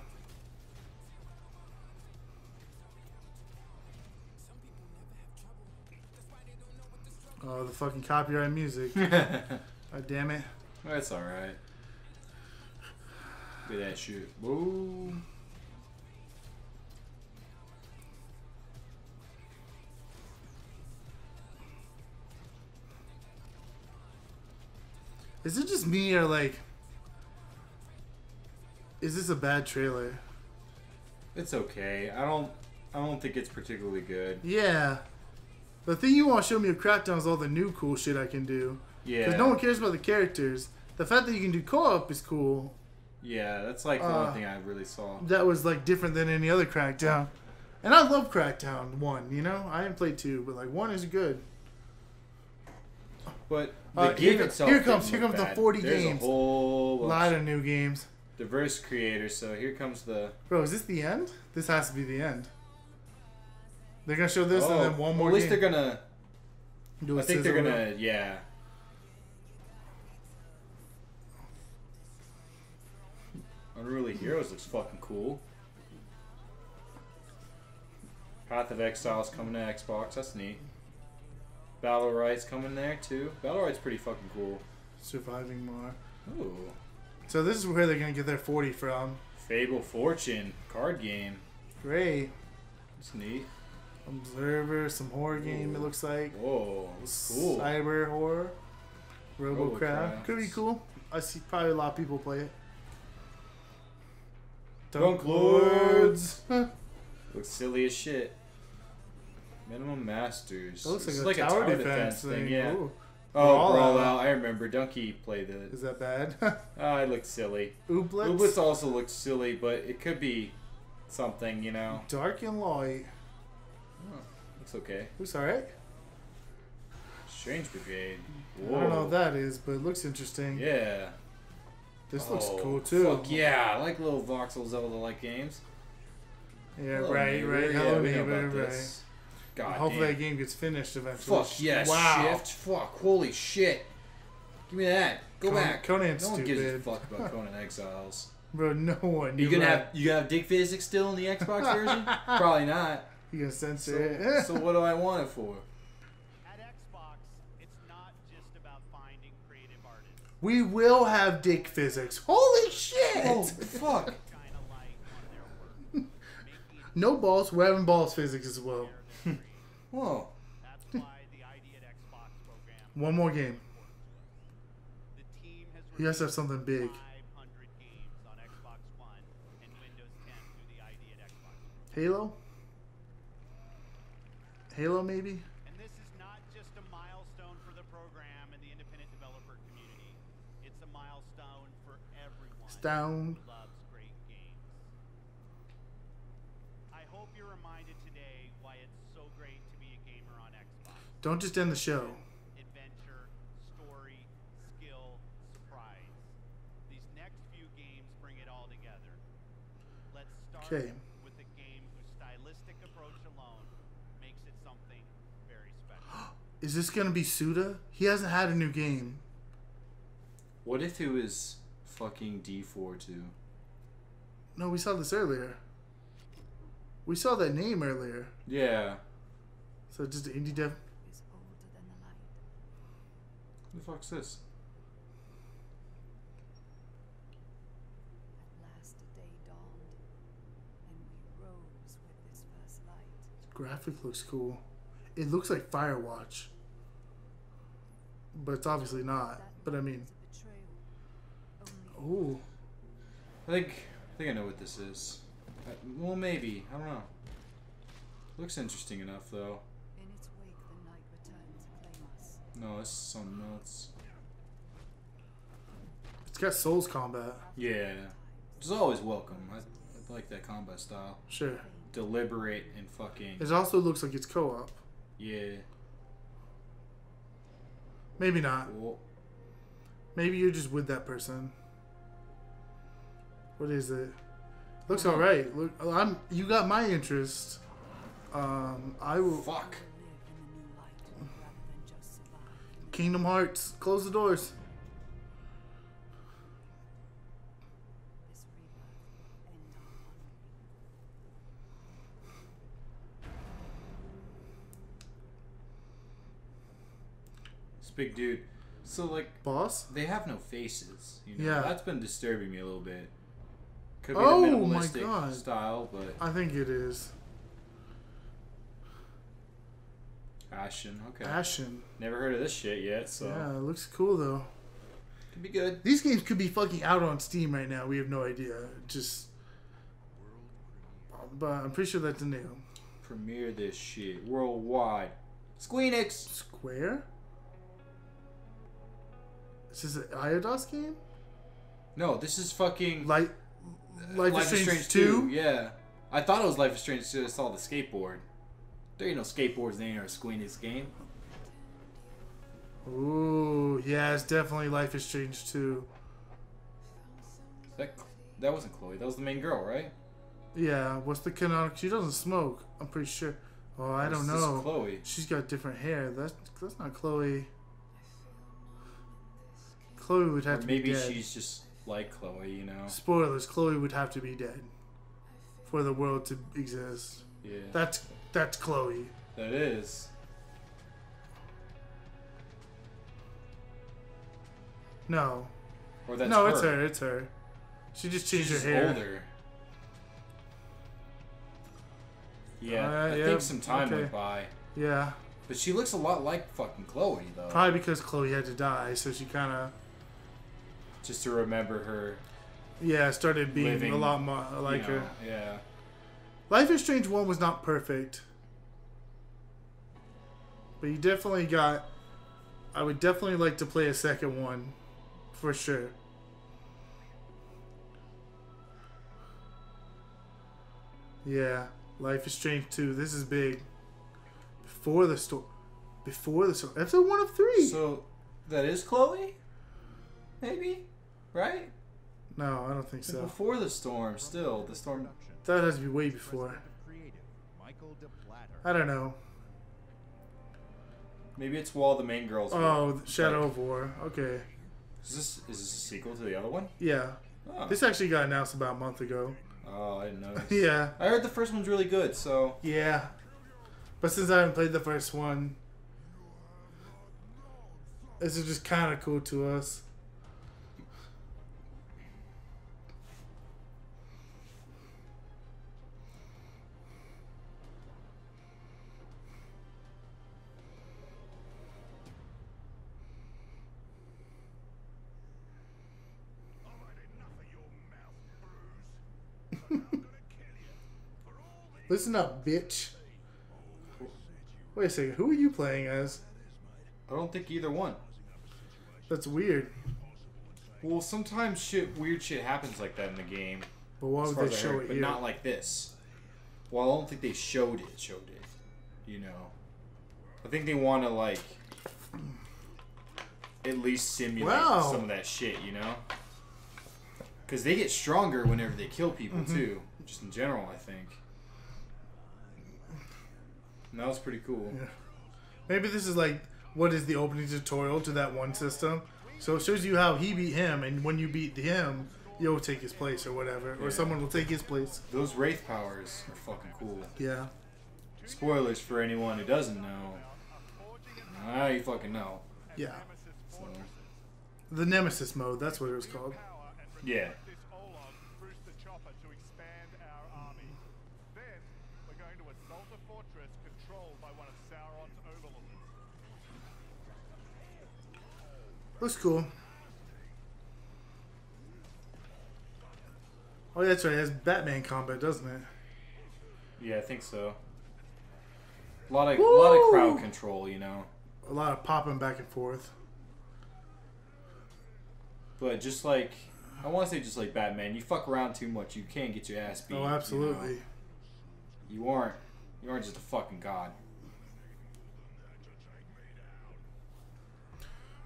Oh, the fucking copyright music. God damn it. That's alright. Look at that shit. Boom. Is it just me or like. Is this a bad trailer? It's okay. I don't I don't think it's particularly good. Yeah. The thing you want to show me of Crackdown is all the new cool shit I can do. Yeah. Because no one cares about the characters. The fact that you can do co op is cool. Yeah, that's like the Uh, only thing I really saw. That was like different than any other Crackdown. And I love Crackdown 1, you know? I didn't play 2, but like 1 is good. But the Uh, game here- itself here comes- here comes the 40 There's games. a whole lot of new games. diverse creators. So here comes the Bro, is this the end? This has to be the end. They're gonna show this Oh, and then one more At least game. they're gonna. Do a I think they're gonna. Yeah. Unruly Heroes looks fucking cool. Path of Exile's coming to Xbox. That's neat. Battlerite's coming there too. Battlerite's pretty fucking cool. Surviving Mars. Ooh. So this is where they're gonna get their 40 from. Fable Fortune card game. Great. That's neat. Observer, some horror game it looks like. Whoa, looks cool. Cyber horror. Robocraft. Robocraft. Could be cool. I see probably a lot of people play it. Dunk Lords. Looks silly as shit. Minion Masters. That looks This like is a tower, defense, thing. yeah. Ooh. Oh, Brawl Brawl Out. Out. I remember. Donkey played it. Is that bad? Ah, it looked silly. Ooblets? Ooblets also looked silly, but it could be something, you know. Dark and light. Looks okay. Looks alright. Strange Brigade. I don't know what that is, but it looks interesting. Yeah. This looks Oh, cool too. Fuck yeah, I like little voxel Zelda like games. Yeah, Hello, right, neighbor. right. Yeah, Hello, know neighbor, right. this. God Hopefully damn. that game gets finished eventually. Fuck yes, Wow. shift. Fuck, holy shit. Give me that. Go Conan- back. Conan's no one gives a stupid. fuck about Conan Exiles. Bro, no one. You gonna right. have you gonna have dick physics still in the Xbox version? Probably not. You gonna censor So, it? so what do I want it for? At Xbox, it's not just about finding creative artists. We will have dick physics. Holy shit! Oh fuck. Shine a light on their work. Making No balls. We're having balls physics as well. Whoa. That's why the ID at Xbox program. One more game. The team has He has to have something big. 500 games on Xbox One and Windows 10 through the ID at Xbox. Halo. Halo, maybe. And this is not just a milestone for the program and the independent developer community. It's a milestone for everyone Stone. who loves great games. I hope you're reminded today why it's so great to be a gamer on Xbox. Don't just end the show. Adventure, story, skill, surprise. These next few games bring it all together. Let's start Okay. with a game whose stylistic approach alone makes it something very special. Is this gonna be Suda? He hasn't had a new game. What if it was fucking D4 too? No, we saw this earlier. We saw that name earlier. Yeah. So just indie dev. is older than the light. Who the fuck's this? At last a day dawned, and we rose with its first light. Graphic looks cool. It looks like Firewatch. But it's obviously not. But I mean, was a betrayal. Only ooh. I think I think I know what this is. I, well, maybe. I don't know. Looks interesting enough though. in its wake, the night returned to claim us. No, this is something else. It's got Souls combat. Yeah. Which is always welcome. I, I like that combat style. Sure. Deliberate and fucking. It also looks like it's co op. Yeah. Maybe not. Well, Maybe you're just with that person. What is it? Looks Uh-huh. alright. Look, I'm. You got my interest. Um, I will. fuck. Live in the new light rather than just survive. Kingdom Hearts. Close the doors. This rebirth will end our wandering. This big dude. So like Boss. they have no faces. You know? Yeah. That's been disturbing me a little bit. Could be Oh the my minimalistic God. style, but I think it is. Ashen. Okay. Ashen. Never heard of this shit yet, so Yeah, it looks cool though. could be good. These games could be fucking out on Steam right now. We have no idea. Just. But I'm pretty sure that's the new. Premiere this shit worldwide. Squeenix. Square? Is this an Eidos game? No, this is fucking Light, Life, is Strange, 2? Yeah. I thought it was Life is Strange 2. I saw the skateboard. There ain't no skateboards in our Squeenix game. Ooh, yeah, it's definitely Life is Strange 2. That that wasn't Chloe. That was the main girl, right? Yeah, what's the canonical? She doesn't smoke. I'm pretty sure. Oh, I don't This is know. Chloe. She's got different hair. That's that's not Chloe. Chloe would have Or to maybe be dead. she's just like Chloe, you know? Spoilers: Chloe would have to be dead for the world to exist. Yeah. That's that's Chloe. that is. No, Or that's no, her. it's her. It's her. She just changed She's her hair. older. Yeah, Alright, I yeah, think some time okay. went by. Yeah, But she looks a lot like fucking Chloe, though. probably because Chloe had to die, so she kind of Just to remember her. yeah started being Living, a lot more you like know, her. Yeah. Life is Strange one was not perfect, but you definitely got. I would definitely like to play a second one, for sure. Yeah, Life is Strange two. This is big. before the storm. Before the storm. Episode one of three. So that is Chloe? Maybe? Right? no, I don't think so. Before the storm, still. The storm. That has to be way before. I don't know. Maybe it's while the main girls. were, Oh, Shadow like- of War. Okay. Is this is this a sequel to the other one? Yeah. Oh, This actually got announced about a month ago. oh I didn't know. Yeah. I heard the first one's really good, so Yeah. But since I haven't played the first one, this is just kind of cool to us. Listen up, bitch. Wait a second. Who are you playing as? I don't think either one. That's weird. Well, sometimes shit, weird shit happens like that in the game. But why would they show heard, it but here? not like this. Well, I don't think they showed it. Showed it. You know. I think they want to like at least simulate Wow. some of that shit. You know. Because they get stronger whenever they kill people Mm-hmm. too. Just in general, I think. That was pretty cool. Yeah. Maybe this is like what is the opening tutorial to that one system. So it shows you how he beat him, and when you beat him, you'll take his place or whatever, or someone will take his place. Those wraith powers are fucking cool. Yeah. Spoilers for anyone who doesn't know. Now you fucking know. Yeah. So, The Nemesis mode, that's what it was called. yeah. this Olog Bruz the Chopper to expand our army. Then we're going to assault a fortress controlled by one of Sauron's overlords. Looks cool. Oh, yeah, that's right. It has Batman combat, doesn't it? Yeah, I think so. A lot of a lot of crowd control, you know. A lot of popping back and forth. But just like I want to say, just like Batman, you fuck around too much, you can get your ass beat. Oh, you know? absolutely. You, aren't. You aren't just a fucking god.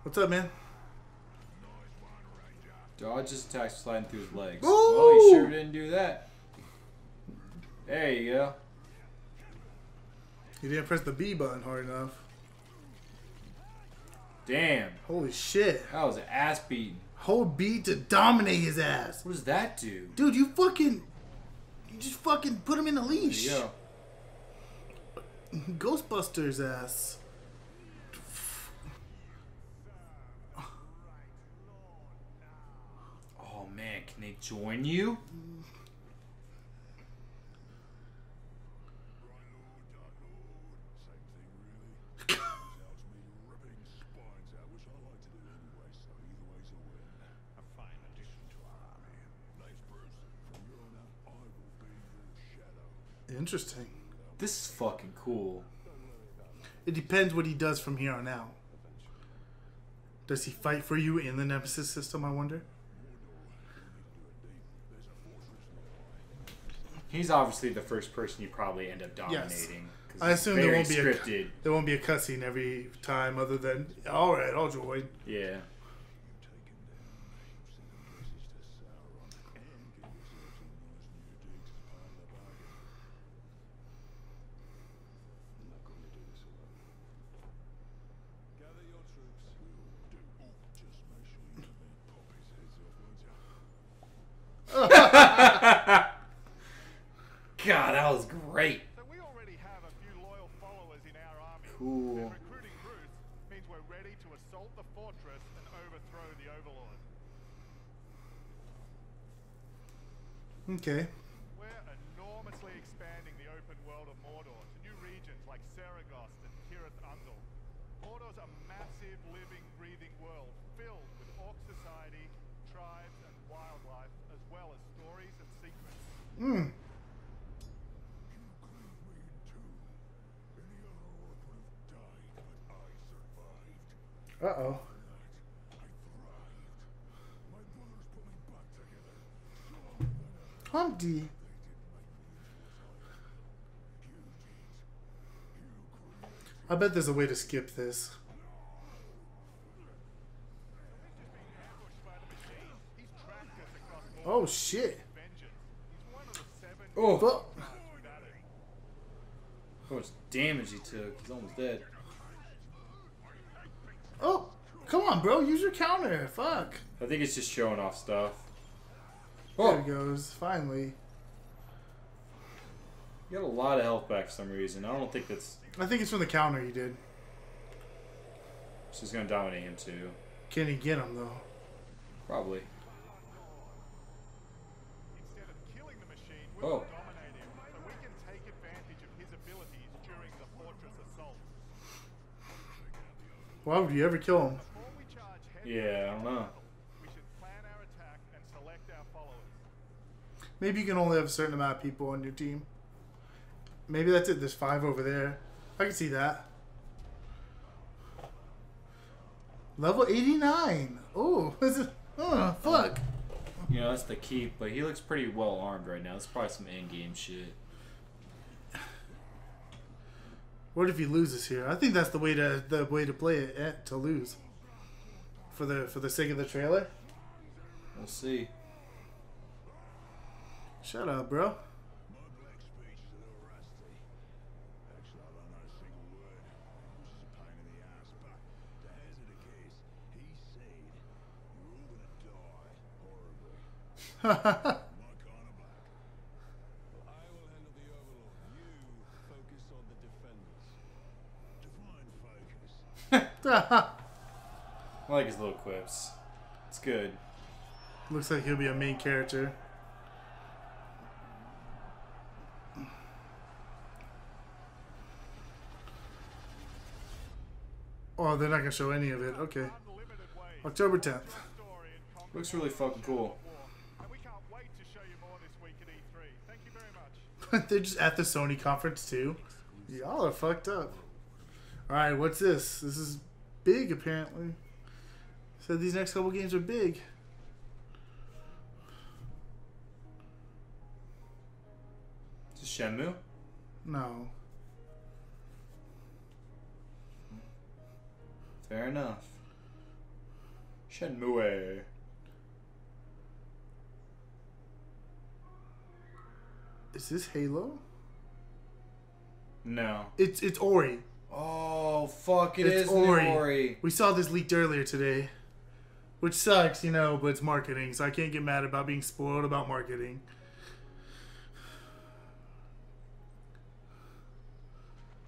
What's up, man? Dodge his attacks sliding through his legs. Woo! Well, he sure didn't do that. There you go. You didn't press the B button hard enough. Damn, Holy shit. that was an ass beating. Hold B to dominate his ass. What does that do? Dude, you fucking. You just fucking put him in a There leash. you go. Ghostbusters ass. Oh man, can they join you? A fine addition to our army. Thanks, Bruz. From here on out, I will they join you? Interesting. This is fucking cool. It depends what he does from here on out. Does he fight for you in the Nemesis system, I wonder? He's obviously the first person you probably end up dominating. 'cause I assume there won't be a scripted. there won't be a cutscene every time other than all right, I'll join. Yeah. Gather your troops. We'll do. Oh, just make sure you don't let pop his heads off, won't ya? God, that was great. So we already have a few loyal followers in our army. Cool. And recruiting Bruz means we're ready to assault the fortress and overthrow the Overlord. Okay. We're enormously expanding the open world of Mordor to new regions like Seregost and Cirith Ungol. Mordor's a massive, living, breathing world filled with orc society, tribes, and wildlife, as well as stories and secrets. Hmm. Any other orc would have died, but I survived. Uh oh. I thrived. My brothers put me back together. Humpty. I bet there's a way to skip this. He's tracked us across Oh shit. vengeance. He's one of the seven Oh, Fuck. how much damage he took. He's almost dead. Oh, come on, bro. Use your counter. Fuck. I think it's just showing off stuff. Oh. There Oh, it goes. Finally. you got a lot of health back for some reason. I don't think that's. I think it's from the counter you did. She's gonna dominate him too. Can he get him though? Probably. Instead of killing the machine, we Oh. dominate him, so we can take advantage of his abilities during the fortress assault. Why would you ever kill him? Before we charge head Yeah, I don't know. Maybe you can only have a certain amount of people on your team. Maybe that's it. There's five over there. I can see that. Level 89. Oh, this is. Oh, fuck. You know, that's the keep, but he looks pretty well armed right now. It's probably some end game shit. What if he loses here? I think that's the way to the way to play it eh, to lose. For the for the sake of the trailer. We'll see. Shut up, bro. My black speech is a little rusty. Actually, I don't know a single word, which is a pain in the ass, but to hazard a guess, he said, you're all gonna die horribly. My kind of black. I will handle the overlord. You focus on the defenders. Define focus. I like his little quips. It's good. Looks like he'll be a main character. Oh, they're not gonna show any of it. Okay. October 10th. Story and conquer Looks really fucking cool. war. And we can't wait to show you more this week at E3. Thank you very much. they're just at the Sony conference too. Y'all are fucked up. Alright, what's this? This is big apparently. Said these next couple games are big. Is this Shenmue? No. Fair enough. Shenmue. Is this Halo? No. It's it's Ori. Oh fuck! It It's is Ori. Ori. We saw this leaked earlier today. Which sucks, you know, but it's marketing, so I can't get mad about being spoiled about marketing.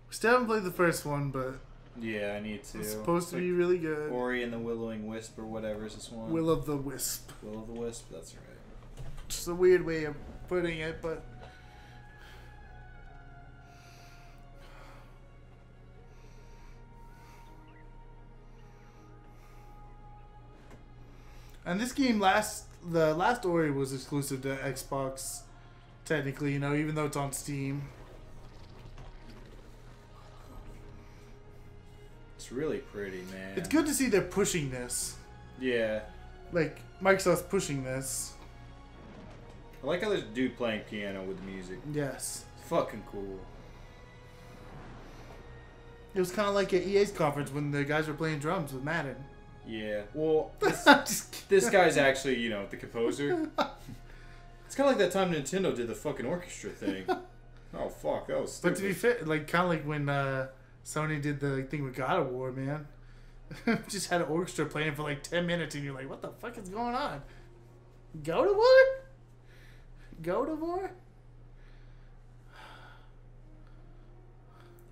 We still haven't played the first one, but Yeah, I need to. it's supposed to Like be really good. Ori and the Willowing Wisp or whatever is this one. Will of the Wisp. Will of the Wisp. That's right. Just a weird way of putting it, but And this game last the last Ori was exclusive to Xbox technically, you know, even though it's on Steam. It's really pretty, man. It's good to see they're pushing this. Yeah. Like Microsoft's pushing this. I like how there's a dude playing piano with the music. Yes. It's fucking cool. It was kind of like at EA's conference when the guys were playing drums with Madden. Yeah. Well, this, this guy's actually, you know, the composer. It's kind of like that time Nintendo did the fucking orchestra thing. Oh fuck, that was Stupid. But to be fair, like kind of like when uh, Sony did the thing with God of War, man. Just had an orchestra playing for like ten minutes, and you're like, "What the fuck is going on?" God of War. God of War.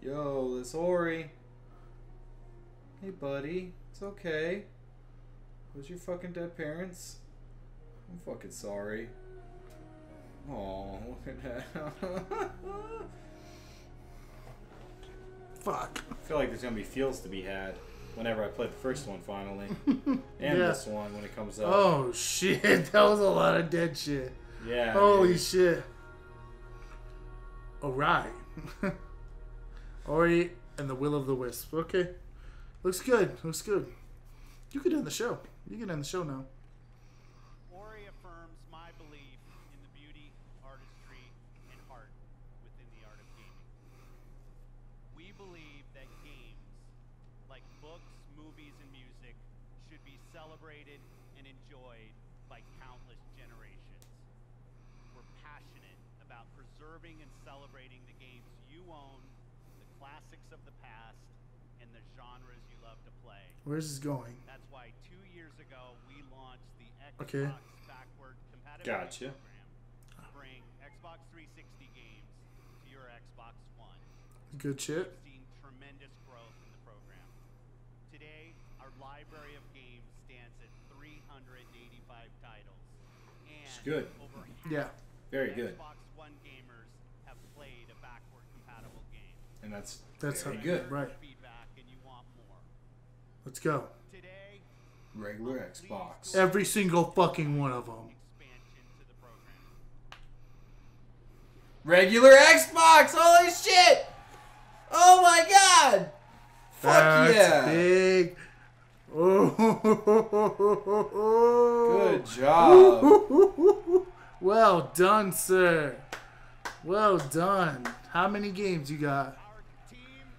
Yo, this Ori. Hey, buddy. It's okay. Was your fucking dead parents? I'm fucking sorry. Oh, look at that. Fuck. I feel like there's gonna be feels to be had whenever I play the first one finally, and Yeah. this one when it comes up. Oh shit, that was a lot of dead shit. yeah. Holy dude. shit. Alright. Ori and the Will of the Wisp. Okay. Looks good. Looks good. You can end the show. You can end the show now. Ori affirms my belief in the beauty, artistry, and heart within the art of gaming. We believe that games celebrated and enjoyed by countless generations. We're passionate about preserving and celebrating the games you own, the classics of the past, and the genres you love to play. Where's this going? That's why two years ago we launched the Xbox Okay. Backward Compatibility Gotcha. Program to bring Xbox 360 games to your Xbox One. Good shit. We've seen tremendous growth in the program. Today, our library of games stands at 385 titles. And It's good. over Yeah. Very good. Xbox One gamers have played a backward compatible game. And that's That's very good. Right. Feedback and you want more. Let's go. Regular Xbox. Every single fucking one of them. expansion to the program. Regular Xbox. Holy shit! Oh my god! Fuck That's yeah! big. Oh. Good job. Well done, sir. Well done. How many games you got? Our team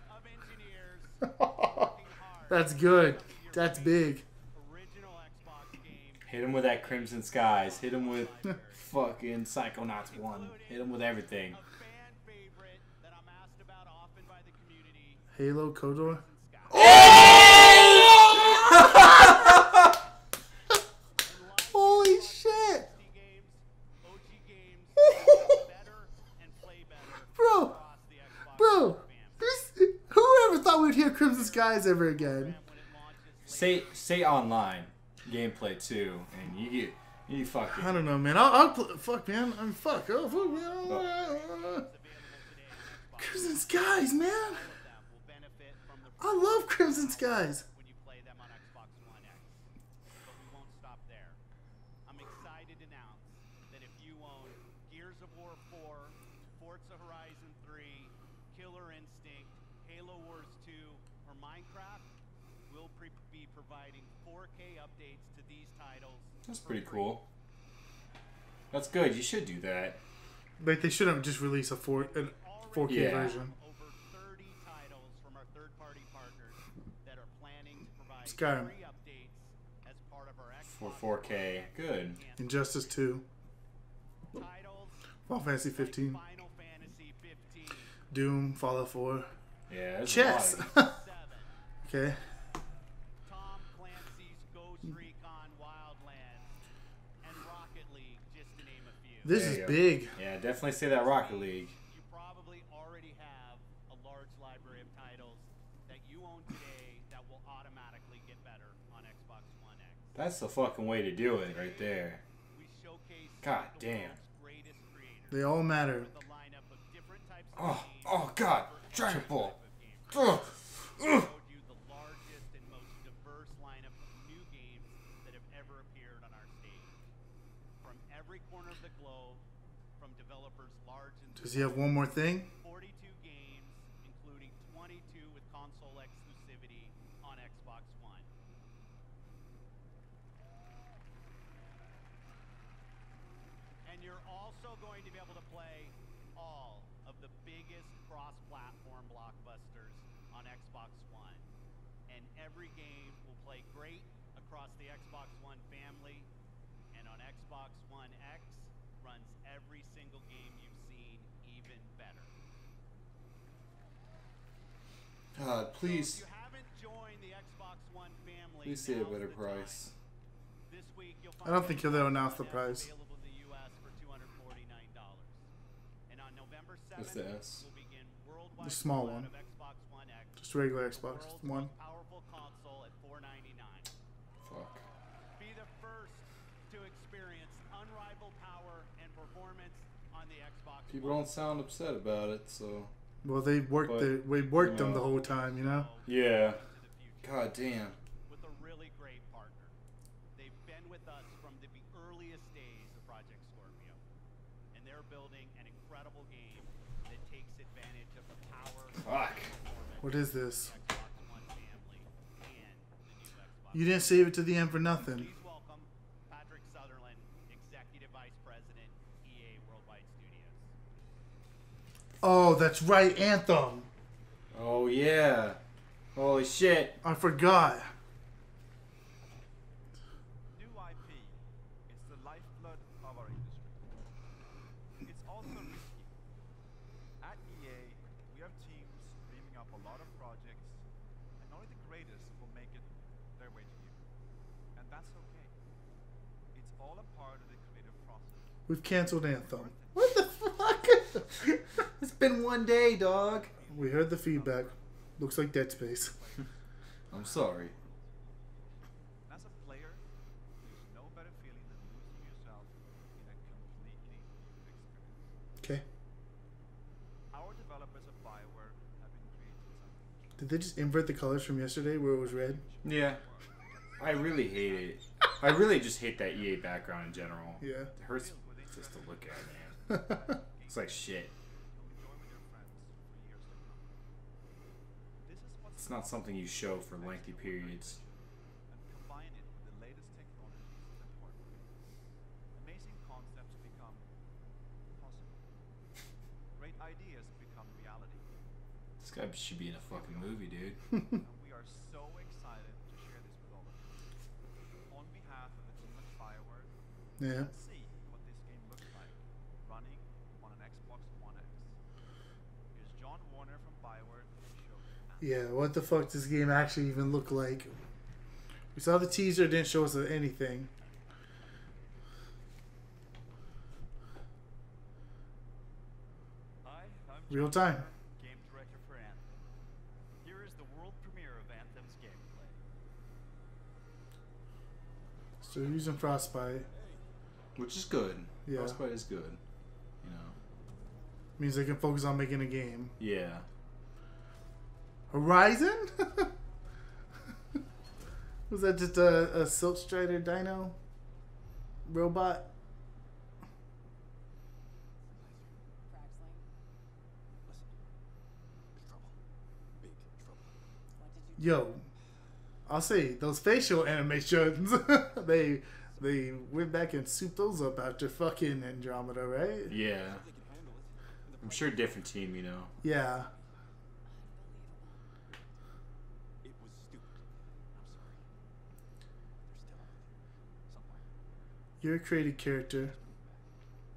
of engineers working hard. That's good. That's big. Original Xbox game. Hit him with that Crimson Skies. Hit him with fucking Psychonauts 1. Hit him with everything. Halo fan favorite that I'm asked about often by the community. Halo Kodor. Holy shit. games, OG games, better and play better Bro. across the Xbox Bro. family. This, whoever thought we'd hear Crimson Skies ever again? When it launches Say say online gameplay too, and you get you fucking. I don't know, man. I'll, I'll pl- fuck, man. I'm fuck. Oh, fuck, man. available today on Xbox, Crimson Skies, man. that will benefit from the I love Crimson Skies. when you play them on Xbox One X. But we won't stop there. I'm excited to announce that if you own Gears of War 4, Forza Horizon 3, Killer Instinct, Halo Wars 2, or Minecraft, we'll pre- be providing 4K updates to these titles. That's pretty free. cool. That's good. You should do that. Like they shouldn't just released a four an 4K Yeah. version. Over 30 titles from our third-party partners that are planning to provide Skyrim. free updates as part of our For 4K. Good. Injustice 2, titles. Final Fantasy 15, Final Fantasy 15, Doom, Fallout 4, Yeah. That's chess. A lot. 7, okay. Tom Clancy's Ghost Recon Wildlands, and Rocket League, just to name a few. This There is you go. big. yeah, definitely say that Rocket League. You probably already have a large library of titles that you own today that will automatically get better on Xbox One X. That's the fucking way to do it right there. We showcase God the damn. greatest They all matter. with a lineup of different types of Oh, games oh god. for Dragon Ball. type of gamer. Ugh. Ugh. showed you the largest and most diverse lineup of new games that have ever appeared on our stage. From every corner of the globe, from developers large and Does he have one more thing? 42 games, including 22 with console exclusivity on Xbox One. And you're also going to be able to play all of the biggest cross-platform blockbusters on Xbox One. And every game will play great across the Xbox One family. And on Xbox One X runs every single game you've seen even better. God, So please. if you haven't joined the Xbox One family, Please say a better price. This week you'll I don't think they'll Xbox announce the price. Available the for $249. And on November 7th, What's the S? we'll begin worldwide The small one. of Xbox One X. Just regular Xbox One. most powerful console at 499. Fuck. Be the first to experience unrivaled power and performance on the Xbox People don't sound upset about it, so. Well, they worked But, the we worked them the whole time, you know. Yeah. To the future. God damn. with a really great partner. They've been with us from the earliest days of Project Scorpio, and they're building an incredible game that takes advantage of the power Fuck. What is this? of the Xbox One family and the new Xbox. You didn't save it to the end for nothing. Please welcome Patrick Söderlund, Executive Vice President, EA Worldwide Studios. Oh, that's right, Anthem. Oh yeah. Holy shit. I forgot. the lifeblood of our industry. It's also risky. At EA, we have teams dreaming up a lot of projects, and only the greatest will make it their way to you. And that's okay. It's all a part of the creative process. We've canceled Anthem. What the fuck? It's been one day, dog. we heard the feedback. Looks like Dead Space. I'm sorry. As a player, there's no better feeling than losing yourself in a completely new experience. Okay. Our developers at Bioware have been creating something Did they just invert the colors from yesterday where it was red? Yeah. I really hate it. I really just hate that EA background in general. Yeah. It hurts just to look at, man. It's like shit. you'll enjoy with your friends for years to come. This is what's It's not something you show for lengthy periods. and combine it with the latest technologies is important. Amazing concepts become possible. Great ideas become reality. This guy should be in a fucking movie, dude. and we are so excited to share this with all of you. On behalf of the team at Bioware, Yeah. let's see what this game looks like running on an Xbox One X. Here's John Warner from Bioware to show you. Yeah, what the fuck does this game actually even look like? We saw the teaser, didn't show us anything. Hi, I'm Real time. Game director for Anthem. Here is the world premiere of Anthem's gameplay. So you're using Frostbite. Which is good. Yeah. Frostbite is good. You know. Means they can focus on making a game. Yeah. Horizon? Was that just a, a Silk Strider dino? Robot? Yo, I'll say those facial animations. they they went back and souped those up after fucking Andromeda, right? Yeah. I'm sure different team, you know. Yeah. It was stupid. I'm sorry. They're still somewhere. You're a created character.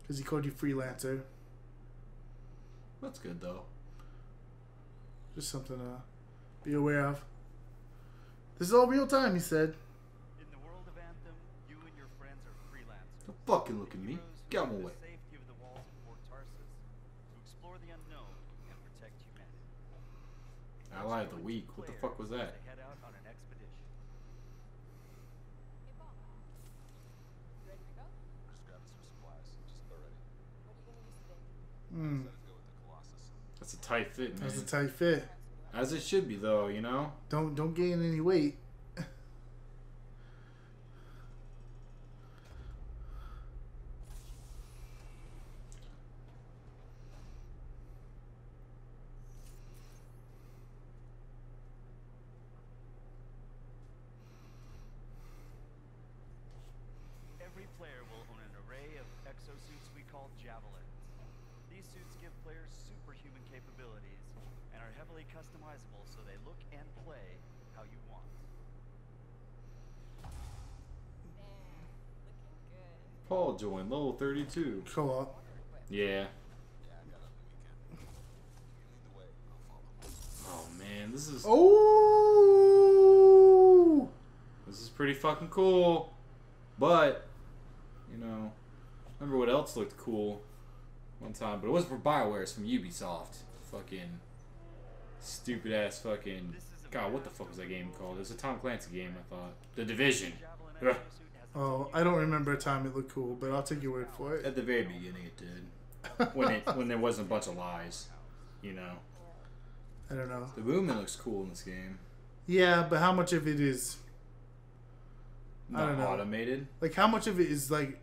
Because he called you freelancer. That's good though. Just something to be aware of. This is all real time, he said. In the world of Anthem, you and your friends are freelancers. Don't fucking look at me. Get out of my way. safety of the walls of Fort Tarsis to explore the unknown and protect humanity. Ally of the week. What the fuck was that? They head out on an expedition. Hey, Bob. You ready to go? Just grabbing some supplies. Just about ready. What are you gonna use today? Decided to go with the Colossus. That's a tight fit, man. That's a tight fit. As it should be though, you know? Don't don't gain any weight. Every player will own an array of exosuits we call Javelins. These suits give players superhuman capabilities and are heavily customizable so they look and play how you want. Damn, looking good. Paul joined level 32. Co-op. Yeah. Yeah, I got up the weekend. You lead the way. I'll follow. Oh man, this is Oh! this is pretty fucking cool. But, you know, remember what else looked cool one time, but it wasn't for Bioware, it's from Ubisoft. Fucking stupid ass fucking God, what the fuck was that game called? It was a Tom Clancy game, I thought. The Division. Javelin Ugh. exosuit has its Oh, I don't remember a time it looked cool, but I'll take your word for it. At the very beginning it did. When it when there wasn't a bunch of lies. You know. I don't know. The movement looks cool in this game. Yeah, but how much of it is I Not don't know. automated. like how much of it is like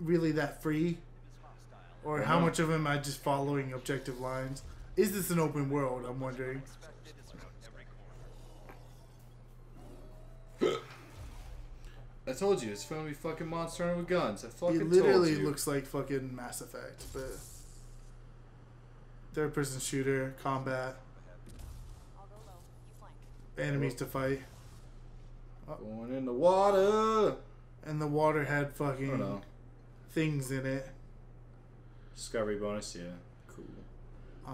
really that free, hostile. or I how uh-huh. much of it am I just following objective lines? Is this an open world? I'm wondering. I told you, it's gonna be fucking monster hunter with guns. I fucking It literally told you. looks like fucking Mass Effect, but third person shooter, combat, I'll go low. You flank. enemies to fight, going in the water. and the water had fucking things in it. Discovery bonus, yeah.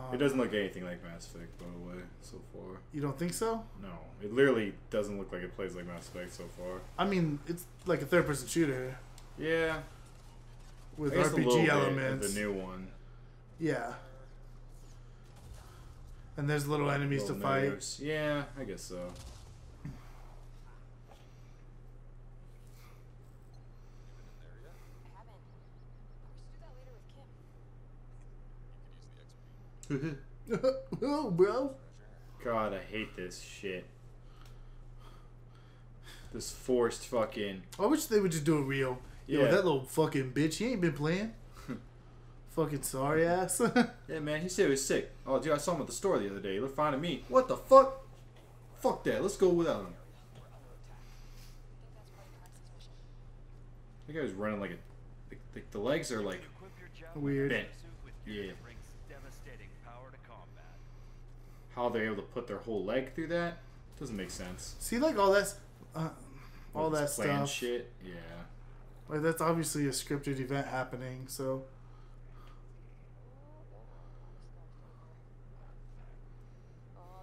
Um, It doesn't look anything like Mass Effect, by the way, so far. You don't think so? No, it literally doesn't look like it plays like Mass Effect so far. I mean, it's like a third-person shooter Yeah, with I guess a little RPG bit elements. The new one. Yeah. And there's little enemies to fight. Yeah, I guess so. I haven't. We should do that later with Kim. Oh, bro. God, I hate this shit. This forced fucking. I wish they would just do it real. Yo, Yeah. that little fucking bitch, he ain't been playing. fucking sorry ass. Yeah, man, he said he was sick. Oh, dude, I saw him at the store the other day. He looked fine to me. What the fuck? Fuck that. Let's go without him. That guy was running like a. Like, the legs are like. Equip your javelin Weird. Bent. suit with gear Yeah. that brings devastating power to combat. How they're able to put their whole leg through that doesn't make sense. See, like all that's, uh, all Like that stuff. shit. Yeah. Like that's obviously a scripted event happening. So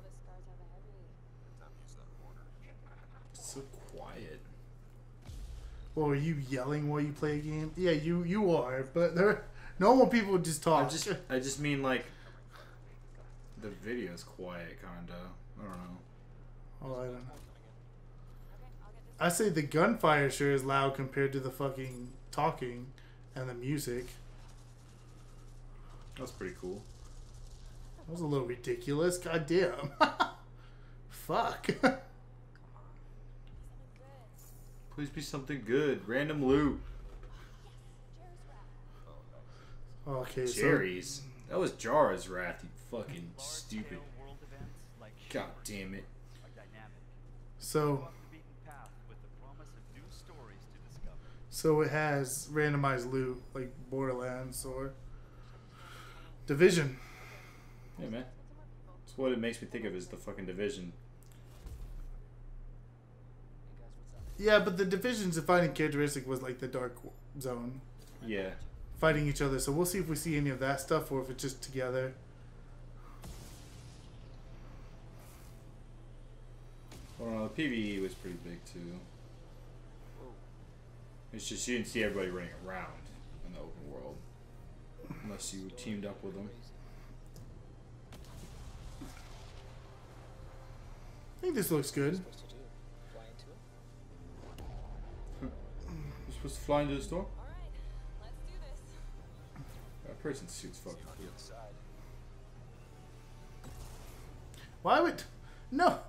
the scars have a heavy. It's so quiet. Well, are you yelling while you play a game? Yeah, you you are, but there normal people just talk. I just I just mean like the video's quiet kinda. I don't know. oh, I don't know. I say the gunfire sure is loud compared to the fucking talking and the music. That's pretty cool. That was a little ridiculous. God damn. Fuck. Please be something good. Random loot. okay, so Cherries. That was Jara's wrath, you fucking stupid. World events like God damn it. so Off the beaten path with the promise of new stories to discover. so it has randomized loot like Borderlands or Division. Yeah, man. That's what it makes me think of is the fucking division. Yeah, but the Division's defining characteristic was like the dark zone. Yeah. fighting each other. So we'll see if we see any of that stuff or if it's just together. Well, no, the PVE was pretty big too. It's just you didn't see everybody running around in the open world. Unless you teamed up with them. I think this looks good. You're supposed to fly into the store? Alright, let's do this. That person's suit's fucking cool. Why would no? Our story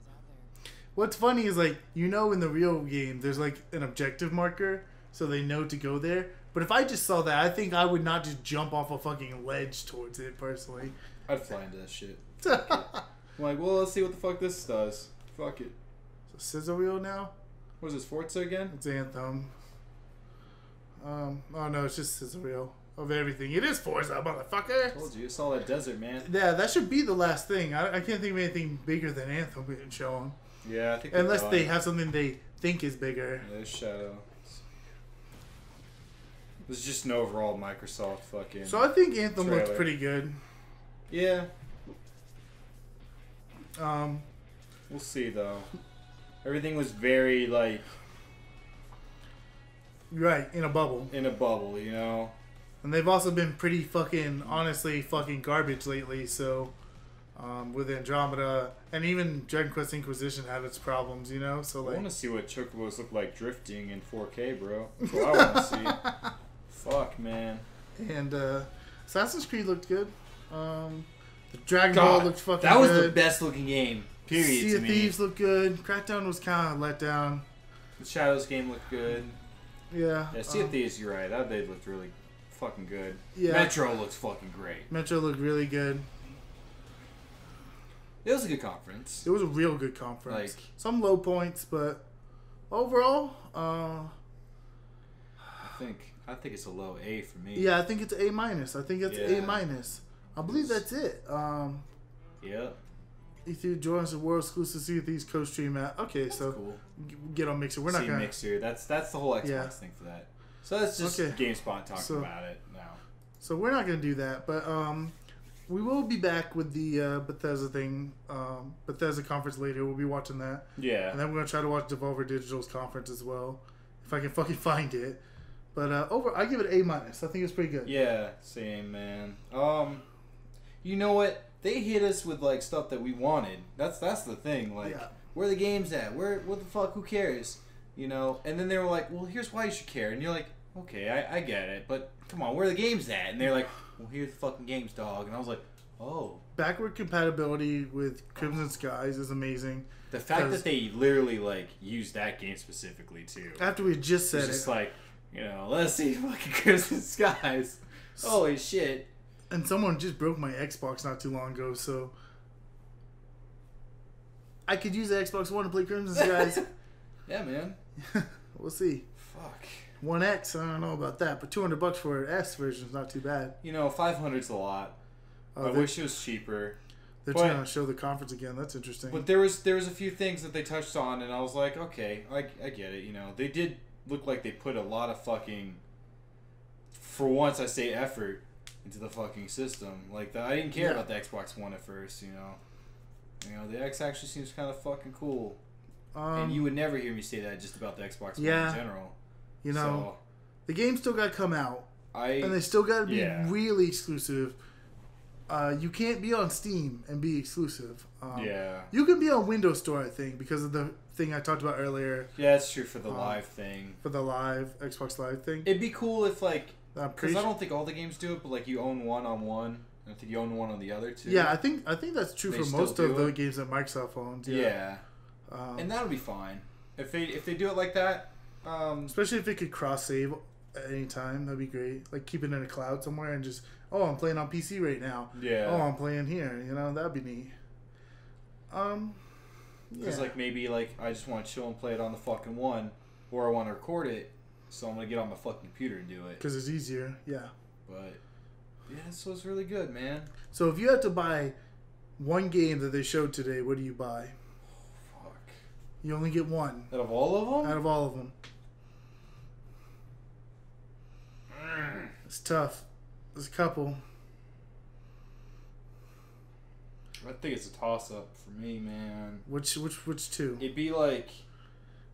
is out there. What's funny is like you know in the real game there's like an objective marker so they know to go there. But if I just saw that, I think I would not just jump off a fucking ledge towards it personally. I'd fly into that shit. I'm like, well, let's see what the fuck this does. Fuck it. So scissor wheel now? What is this, Forza again? It's Anthem. Um, oh no, it's just scissor wheel of everything. It is Forza, motherfucker. Told you, it's all that desert, man. Yeah, that should be the last thing. I, I can't think of anything bigger than Anthem being shown. Yeah, I think Unless they have something they think is bigger. There's Shadow. This is just an overall Microsoft fucking. So I think Anthem looked pretty good. yeah, Um, we'll see though. Everything was very like right, in a bubble. in a bubble, you know. And they've also been pretty fucking, honestly, fucking garbage lately. So, um, with Andromeda and even Dragon Quest Inquisition had its problems, you know. So I want to see what Chocobos look like drifting in 4K, bro. That's what I want to see. Fuck, man. and uh, Assassin's Creed looked good. Um, the Dragon Ball looked fucking that was good. the best looking game. Period. Sea of. Thieves looked good. Crackdown was kind of let down. The Shadows game looked good. Yeah. Yeah, Sea of um, Thieves, you're right. That did looked really fucking good. Yeah. Metro looks fucking great. Metro looked really good. It was a good conference. It was a real good conference. Like- Some low points, but overall, uh, I think I think it's a low A for me. yeah, I think it's A minus. I think it's Yeah. A minus. I believe that's it. Um, Yep. E3 joins the world exclusive Thieves co-stream at. Okay, so Cool. get on Mixer. We're not See gonna. Mixer. That's that's the whole Xbox Yeah. thing for that. So that's just Okay. GameSpot talking So- about it now. So we're not gonna do that, but um, we will be back with the uh, Bethesda thing, um, Bethesda conference later. We'll be watching that, Yeah. and then we're gonna try to watch Devolver Digital's conference as well, if I can fucking find it. But uh, over, I give it A minus. I think it's pretty good. Yeah, same man. Um, you know what? They hit us with like stuff that we wanted. That's that's the thing. Like, Yeah. where the games at? Where what the fuck? Who cares? You know? And then they were like, well, here's why you should care. And you're like, okay, I, I get it, but come on, where the games at? And they're like, well, here's the fucking games, dog. And I was like, oh. Backward compatibility with Crimson Skies is amazing. The fact that they literally like used that game specifically too. After we just It's said just it, like, you know, let's see fucking Crimson Skies. Holy shit. and someone just broke my Xbox not too long ago, so I could use the Xbox One to play Crimson Skies. Yeah, man. we'll see. Fuck. One X, I don't know about that, but two hundred bucks for an S version is not too bad. You know, 500's a lot. Oh, I they- wish it was cheaper. They're but- trying to show the conference again. That's interesting. But there was there was a few things that they touched on, and I was like, okay, I, I get it. You know, they did look like they put a lot of fucking, for once I say effort into the fucking system. Like the, I didn't care Yeah. about the Xbox One at first. You know, you know the X actually seems kind of fucking cool, um, and you would never hear me say that just about the Xbox One in general. You know, the game still got to come out, I and they still got to be yeah. really exclusive. Uh, you can't be on Steam and be exclusive. Um, yeah You can be on Windows Store, I think, because of the thing I talked about earlier yeah that's true for the Um, live thing. for the live Xbox Live thing. It'd be cool if like because pretty I don't think all the games do it, but like you own one on one. and I think you own one on the other too. yeah, I think I think that's true They for most of do the games that Microsoft owns. Yeah. Yeah, Um, and that'll be fine if they if they do it like that. Um, especially if it could cross save at any time, that'd be great. Like keep it in a cloud somewhere and just oh, I'm playing on PC right now. yeah, Oh, I'm playing here. You know, that'd be neat. Um, yeah. because like maybe like I just want to chill and play it on the fucking one, or I want to record it, so I'm gonna get on my fucking computer and do it. because it's easier. Yeah. But yeah, so it's really good, man. So if you had to buy one game that they showed today, what do you buy? Fuck. You only get one Out of all of them, out of all of them. Mm. It's tough. There's a couple. I think it's a toss up for me, man. Which which which two? It'd be like,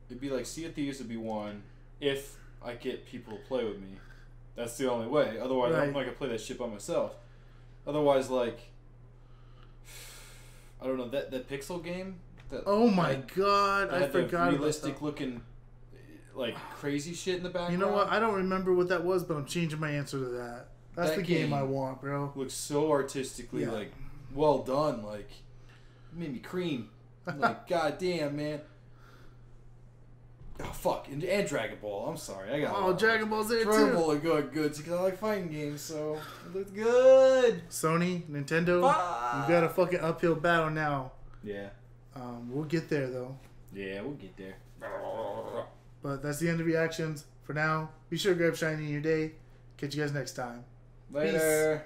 it'd be like Sea of Thieves would be one if I get people to play with me. That's the only way. Otherwise, I'm Right. not gonna play that shit by myself. Otherwise, like, I don't know that that pixel game. That Oh my that- god, that I forgot about realistic that. looking, like crazy shit in the background. You know what? I don't remember what that was, but I'm changing my answer to that. That's That the game, game- I want, bro. looks so artistically Yeah. like well done. Like, it made me cream. I'm like, god damn, man. Oh fuck, and, and Dragon Ball. I'm sorry, I got. Oh, Dragon Ball's there Dragon too. Ball looked good, good because I like fighting games, so it looked good. Sony, Nintendo, Fuck. you got a fucking uphill battle now. Yeah, Um, we'll get there though. yeah, we'll get there. But that's the end of reactions for now. Be sure to grab shiny in your day. Catch you guys next time. Later.